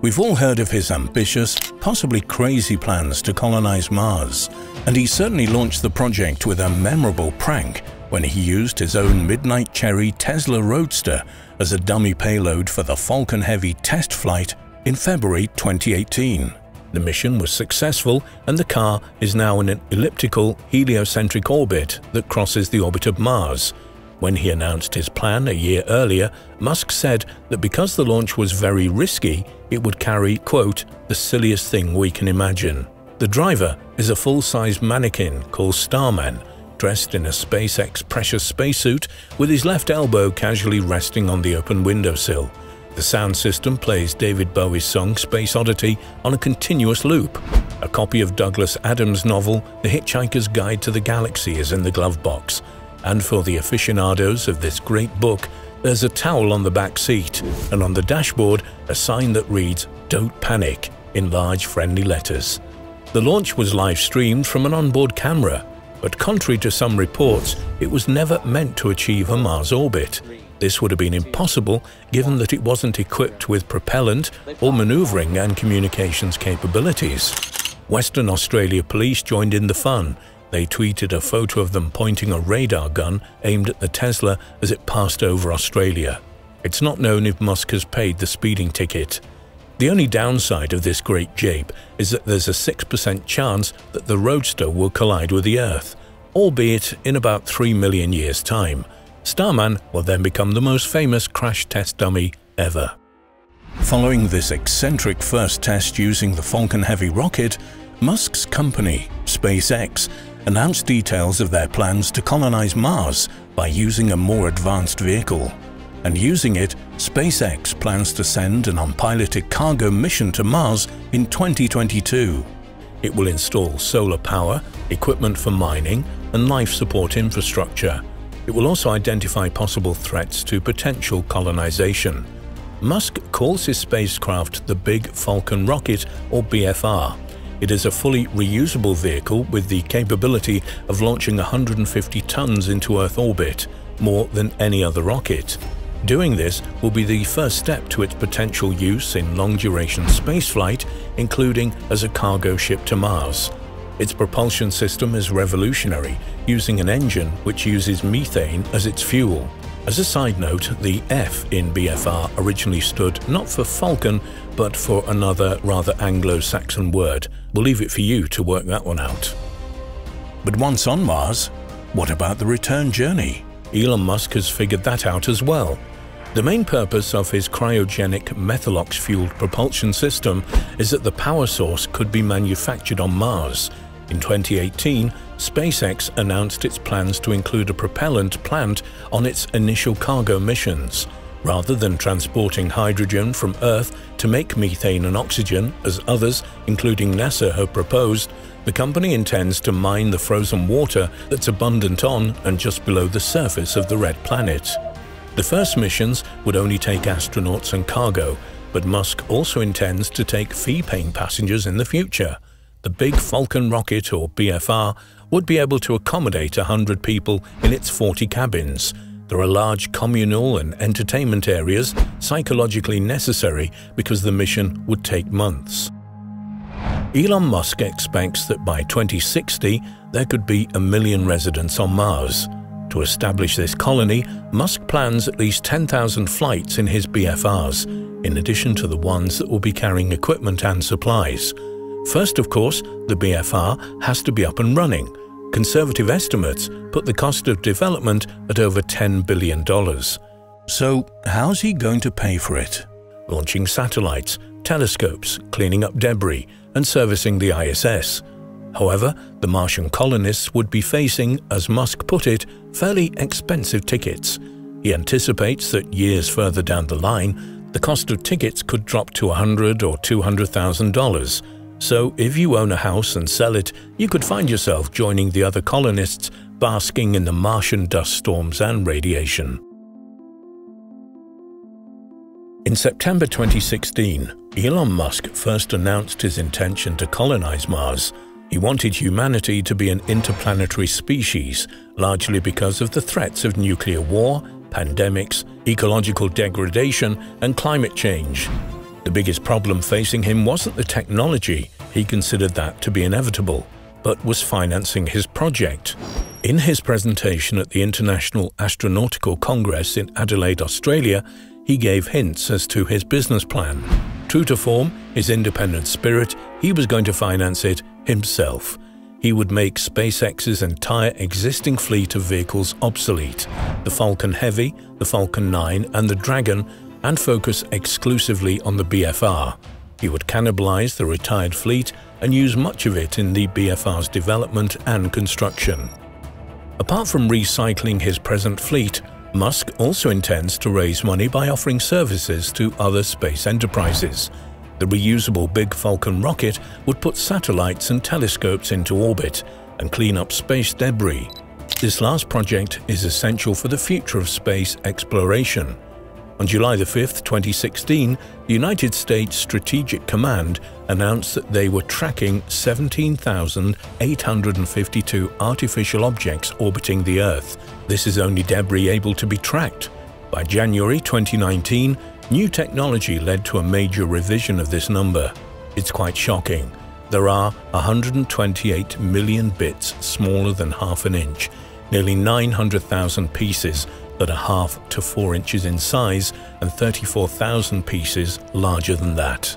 Speaker 1: We've all heard of his ambitious, possibly crazy plans to colonize Mars, and he certainly launched the project with a memorable prank when he used his own Midnight Cherry Tesla Roadster as a dummy payload for the Falcon Heavy test flight in February 2018. The mission was successful and the car is now in an elliptical, heliocentric orbit that crosses the orbit of Mars. When he announced his plan a year earlier, Musk said that because the launch was very risky, it would carry, quote, the silliest thing we can imagine. The driver is a full-size mannequin called Starman, dressed in a SpaceX precious spacesuit with his left elbow casually resting on the open windowsill. The sound system plays David Bowie's song Space Oddity on a continuous loop. A copy of Douglas Adams' novel The Hitchhiker's Guide to the Galaxy is in the glove box. And for the aficionados of this great book, there's a towel on the back seat, and on the dashboard, a sign that reads, Don't Panic, in large friendly letters. The launch was live streamed from an onboard camera, but contrary to some reports, it was never meant to achieve a Mars orbit. This would have been impossible given that it wasn't equipped with propellant or manoeuvring and communications capabilities. Western Australia police joined in the fun. They tweeted a photo of them pointing a radar gun aimed at the Tesla as it passed over Australia. It's not known if Musk has paid the speeding ticket. The only downside of this great jape is that there's a 6% chance that the Roadster will collide with the Earth, albeit in about 3 million years' time. Starman will then become the most famous crash test dummy ever. Following this eccentric first test using the Falcon Heavy rocket, Musk's company, SpaceX, announced details of their plans to colonize Mars by using a more advanced vehicle and using it, SpaceX plans to send an unpiloted cargo mission to Mars in 2022. It will install solar power, equipment for mining, and life support infrastructure. It will also identify possible threats to potential colonization. Musk calls his spacecraft the Big Falcon Rocket, or BFR. It is a fully reusable vehicle with the capability of launching 150 tons into Earth orbit, more than any other rocket. Doing this will be the first step to its potential use in long-duration spaceflight, including as a cargo ship to Mars. Its propulsion system is revolutionary, using an engine which uses methane as its fuel. As a side note, the F in BFR originally stood not for Falcon, but for another rather Anglo-Saxon word. We'll leave it for you to work that one out. But once on Mars, what about the return journey? Elon Musk has figured that out as well. The main purpose of his cryogenic Methalox-fueled propulsion system is that the power source could be manufactured on Mars. In 2018, SpaceX announced its plans to include a propellant plant on its initial cargo missions. Rather than transporting hydrogen from Earth to make methane and oxygen, as others, including NASA, have proposed, the company intends to mine the frozen water that's abundant on and just below the surface of the red planet. The first missions would only take astronauts and cargo, but Musk also intends to take fee-paying passengers in the future. The Big Falcon rocket, or BFR, would be able to accommodate 100 people in its 40 cabins. There are large communal and entertainment areas psychologically necessary because the mission would take months. Elon Musk expects that by 2060 there could be a million residents on Mars. To establish this colony, Musk plans at least 10,000 flights in his BFRs, in addition to the ones that will be carrying equipment and supplies. First, of course, the BFR has to be up and running. Conservative estimates put the cost of development at over $10 billion. So, how's he going to pay for it? Launching satellites, telescopes, cleaning up debris, and servicing the ISS. However, the Martian colonists would be facing, as Musk put it, fairly expensive tickets. He anticipates that years further down the line, the cost of tickets could drop to 100 or $200,000. So if you own a house and sell it, you could find yourself joining the other colonists basking in the Martian dust storms and radiation. In September 2016, Elon Musk first announced his intention to colonize Mars. He wanted humanity to be an interplanetary species, largely because of the threats of nuclear war, pandemics, ecological degradation, and climate change. The biggest problem facing him wasn't the technology, he considered that to be inevitable, but was financing his project. In his presentation at the International Astronautical Congress in Adelaide, Australia, he gave hints as to his business plan. True to form, his independent spirit, he was going to finance it himself. He would make SpaceX's entire existing fleet of vehicles obsolete, the Falcon Heavy, the Falcon 9 and the Dragon, and focus exclusively on the BFR. He would cannibalize the retired fleet and use much of it in the BFR's development and construction. Apart from recycling his present fleet, Musk also intends to raise money by offering services to other space enterprises. The reusable Big Falcon rocket would put satellites and telescopes into orbit and clean up space debris. This last project is essential for the future of space exploration. On July 5, 2016, the United States Strategic Command announced that they were tracking 17,852 artificial objects orbiting the Earth. This is only debris able to be tracked. By January 2019, new technology led to a major revision of this number. It's quite shocking. There are 128 million bits smaller than half an inch, nearly 900,000 pieces that are half to 4 inches in size and 34,000 pieces larger than that.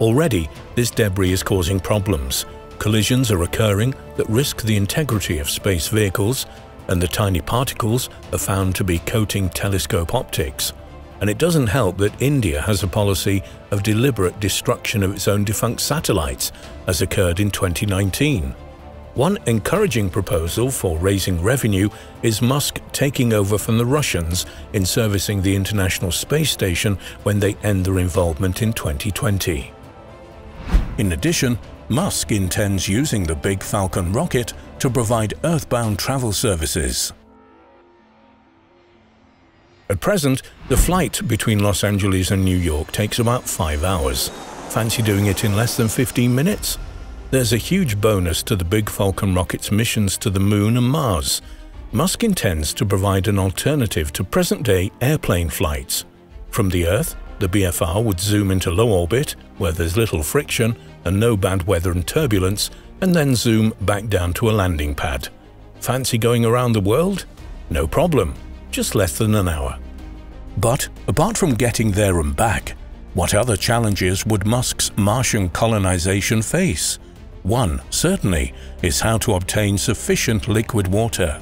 Speaker 1: Already, this debris is causing problems. Collisions are occurring that risk the integrity of space vehicles, and the tiny particles are found to be coating telescope optics. And it doesn't help that India has a policy of deliberate destruction of its own defunct satellites, as occurred in 2019. One encouraging proposal for raising revenue is Musk taking over from the Russians in servicing the International Space Station when they end their involvement in 2020. In addition, Musk intends using the Big Falcon rocket to provide Earthbound travel services. At present, the flight between Los Angeles and New York takes about 5 hours. Fancy doing it in less than 15 minutes? There's a huge bonus to the Big Falcon rocket's missions to the Moon and Mars. Musk intends to provide an alternative to present-day airplane flights. From the Earth, the BFR would zoom into low orbit, where there's little friction and no bad weather and turbulence, and then zoom back down to a landing pad. Fancy going around the world? No problem, just less than an hour. But apart from getting there and back, what other challenges would Musk's Martian colonization face? One, certainly, is how to obtain sufficient liquid water.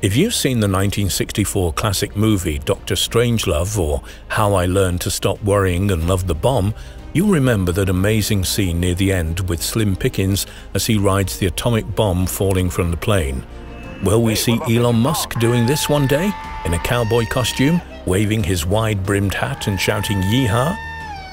Speaker 1: If you've seen the 1964 classic movie Dr. Strangelove or How I Learned to Stop Worrying and Love the Bomb, you'll remember that amazing scene near the end with Slim Pickens as he rides the atomic bomb falling from the plane. Will we see Elon Musk doing this one day, in a cowboy costume, waving his wide-brimmed hat and shouting yeehaw?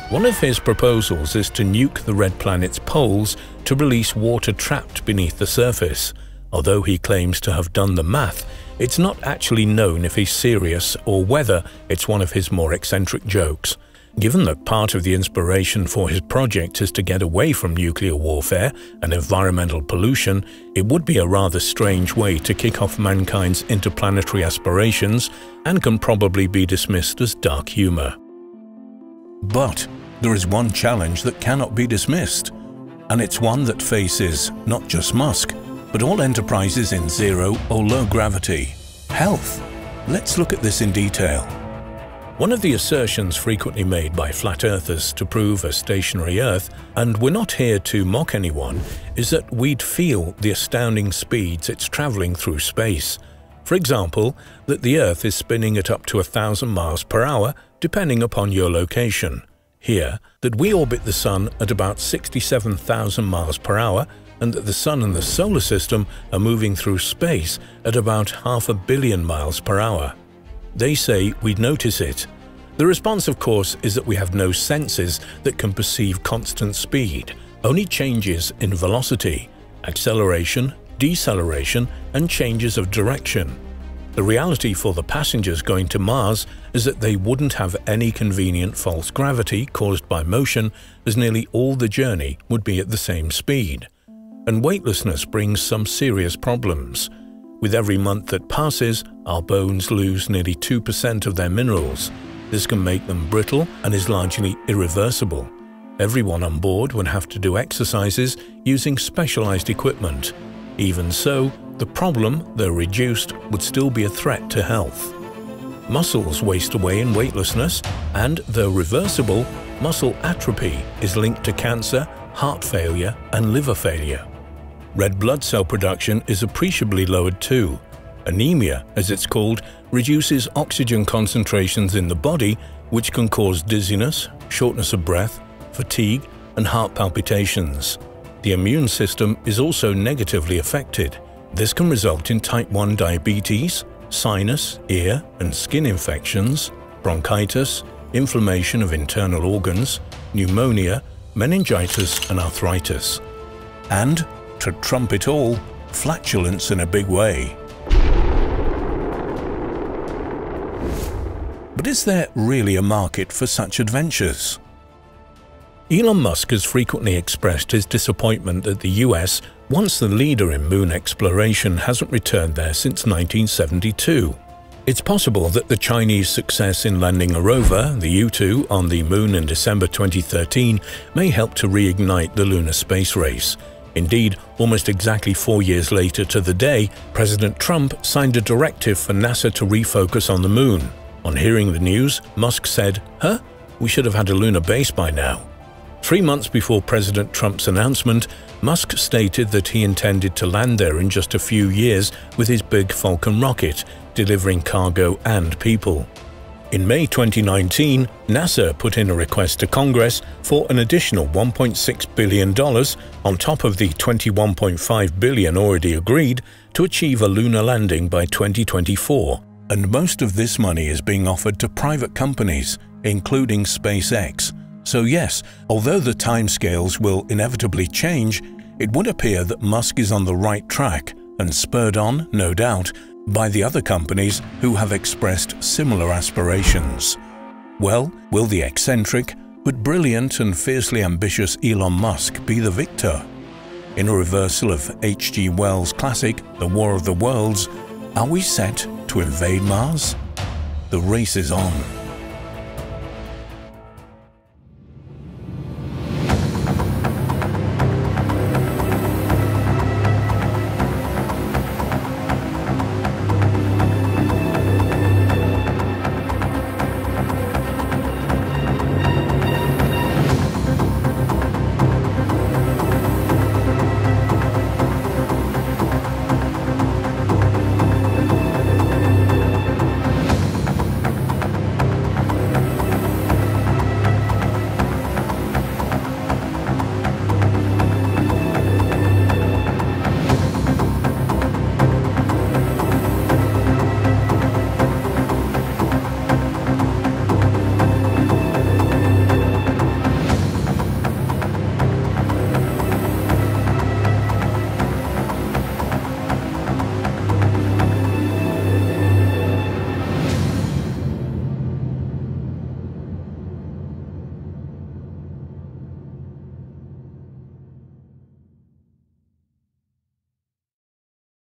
Speaker 1: One of his proposals is to nuke the red planet's poles to release water trapped beneath the surface. Although he claims to have done the math, it's not actually known if he's serious or whether it's one of his more eccentric jokes. Given that part of the inspiration for his project is to get away from nuclear warfare and environmental pollution, it would be a rather strange way to kick off mankind's interplanetary aspirations and can probably be dismissed as dark humor. But there is one challenge that cannot be dismissed, and it's one that faces not just Musk, but all enterprises in zero or low gravity. Health. Let's look at this in detail. One of the assertions frequently made by flat earthers to prove a stationary Earth, and we're not here to mock anyone, is that we'd feel the astounding speeds it's travelling through space. For example, that the Earth is spinning at up to a thousand miles per hour, depending upon your location. Here, that we orbit the Sun at about 67,000 miles per hour, and that the Sun and the Solar System are moving through space at about half a billion miles per hour. They say we'd notice it. The response, of course, is that we have no senses that can perceive constant speed, only changes in velocity, acceleration, deceleration, and changes of direction. The reality for the passengers going to Mars is that they wouldn't have any convenient false gravity caused by motion as nearly all the journey would be at the same speed. And weightlessness brings some serious problems. With every month that passes, our bones lose nearly 2% of their minerals. This can make them brittle and is largely irreversible. Everyone on board would have to do exercises using specialized equipment. Even so, the problem, though reduced, would still be a threat to health. Muscles waste away in weightlessness, and though reversible, muscle atrophy is linked to cancer, heart failure, and liver failure. Red blood cell production is appreciably lowered too. Anemia, as it's called, reduces oxygen concentrations in the body, which can cause dizziness, shortness of breath, fatigue, and heart palpitations. The immune system is also negatively affected. This can result in type 1 diabetes, sinus, ear, and skin infections, bronchitis, inflammation of internal organs, pneumonia, meningitis, and arthritis. And to trump it all, flatulence in a big way. But is there really a market for such adventures? Elon Musk has frequently expressed his disappointment that the US, once the leader in moon exploration, hasn't returned there since 1972. It's possible that the Chinese success in landing a rover, the Yutu, on the Moon in December 2013 may help to reignite the lunar space race. Indeed, almost exactly four years later to the day, President Trump signed a directive for NASA to refocus on the Moon. On hearing the news, Musk said, Huh? We should have had a lunar base by now. Three months before President Trump's announcement, Musk stated that he intended to land there in just a few years with his big Falcon rocket, delivering cargo and people. In May 2019, NASA put in a request to Congress for an additional $1.6 billion on top of the 21.5 billion already agreed to achieve a lunar landing by 2024. And most of this money is being offered to private companies, including SpaceX, so yes, although the timescales will inevitably change, it would appear that Musk is on the right track and spurred on, no doubt, by the other companies who have expressed similar aspirations. Well, will the eccentric, but brilliant and fiercely ambitious Elon Musk be the victor? In a reversal of H.G. Wells' classic, The War of the Worlds, are we set to invade Mars? The race is on.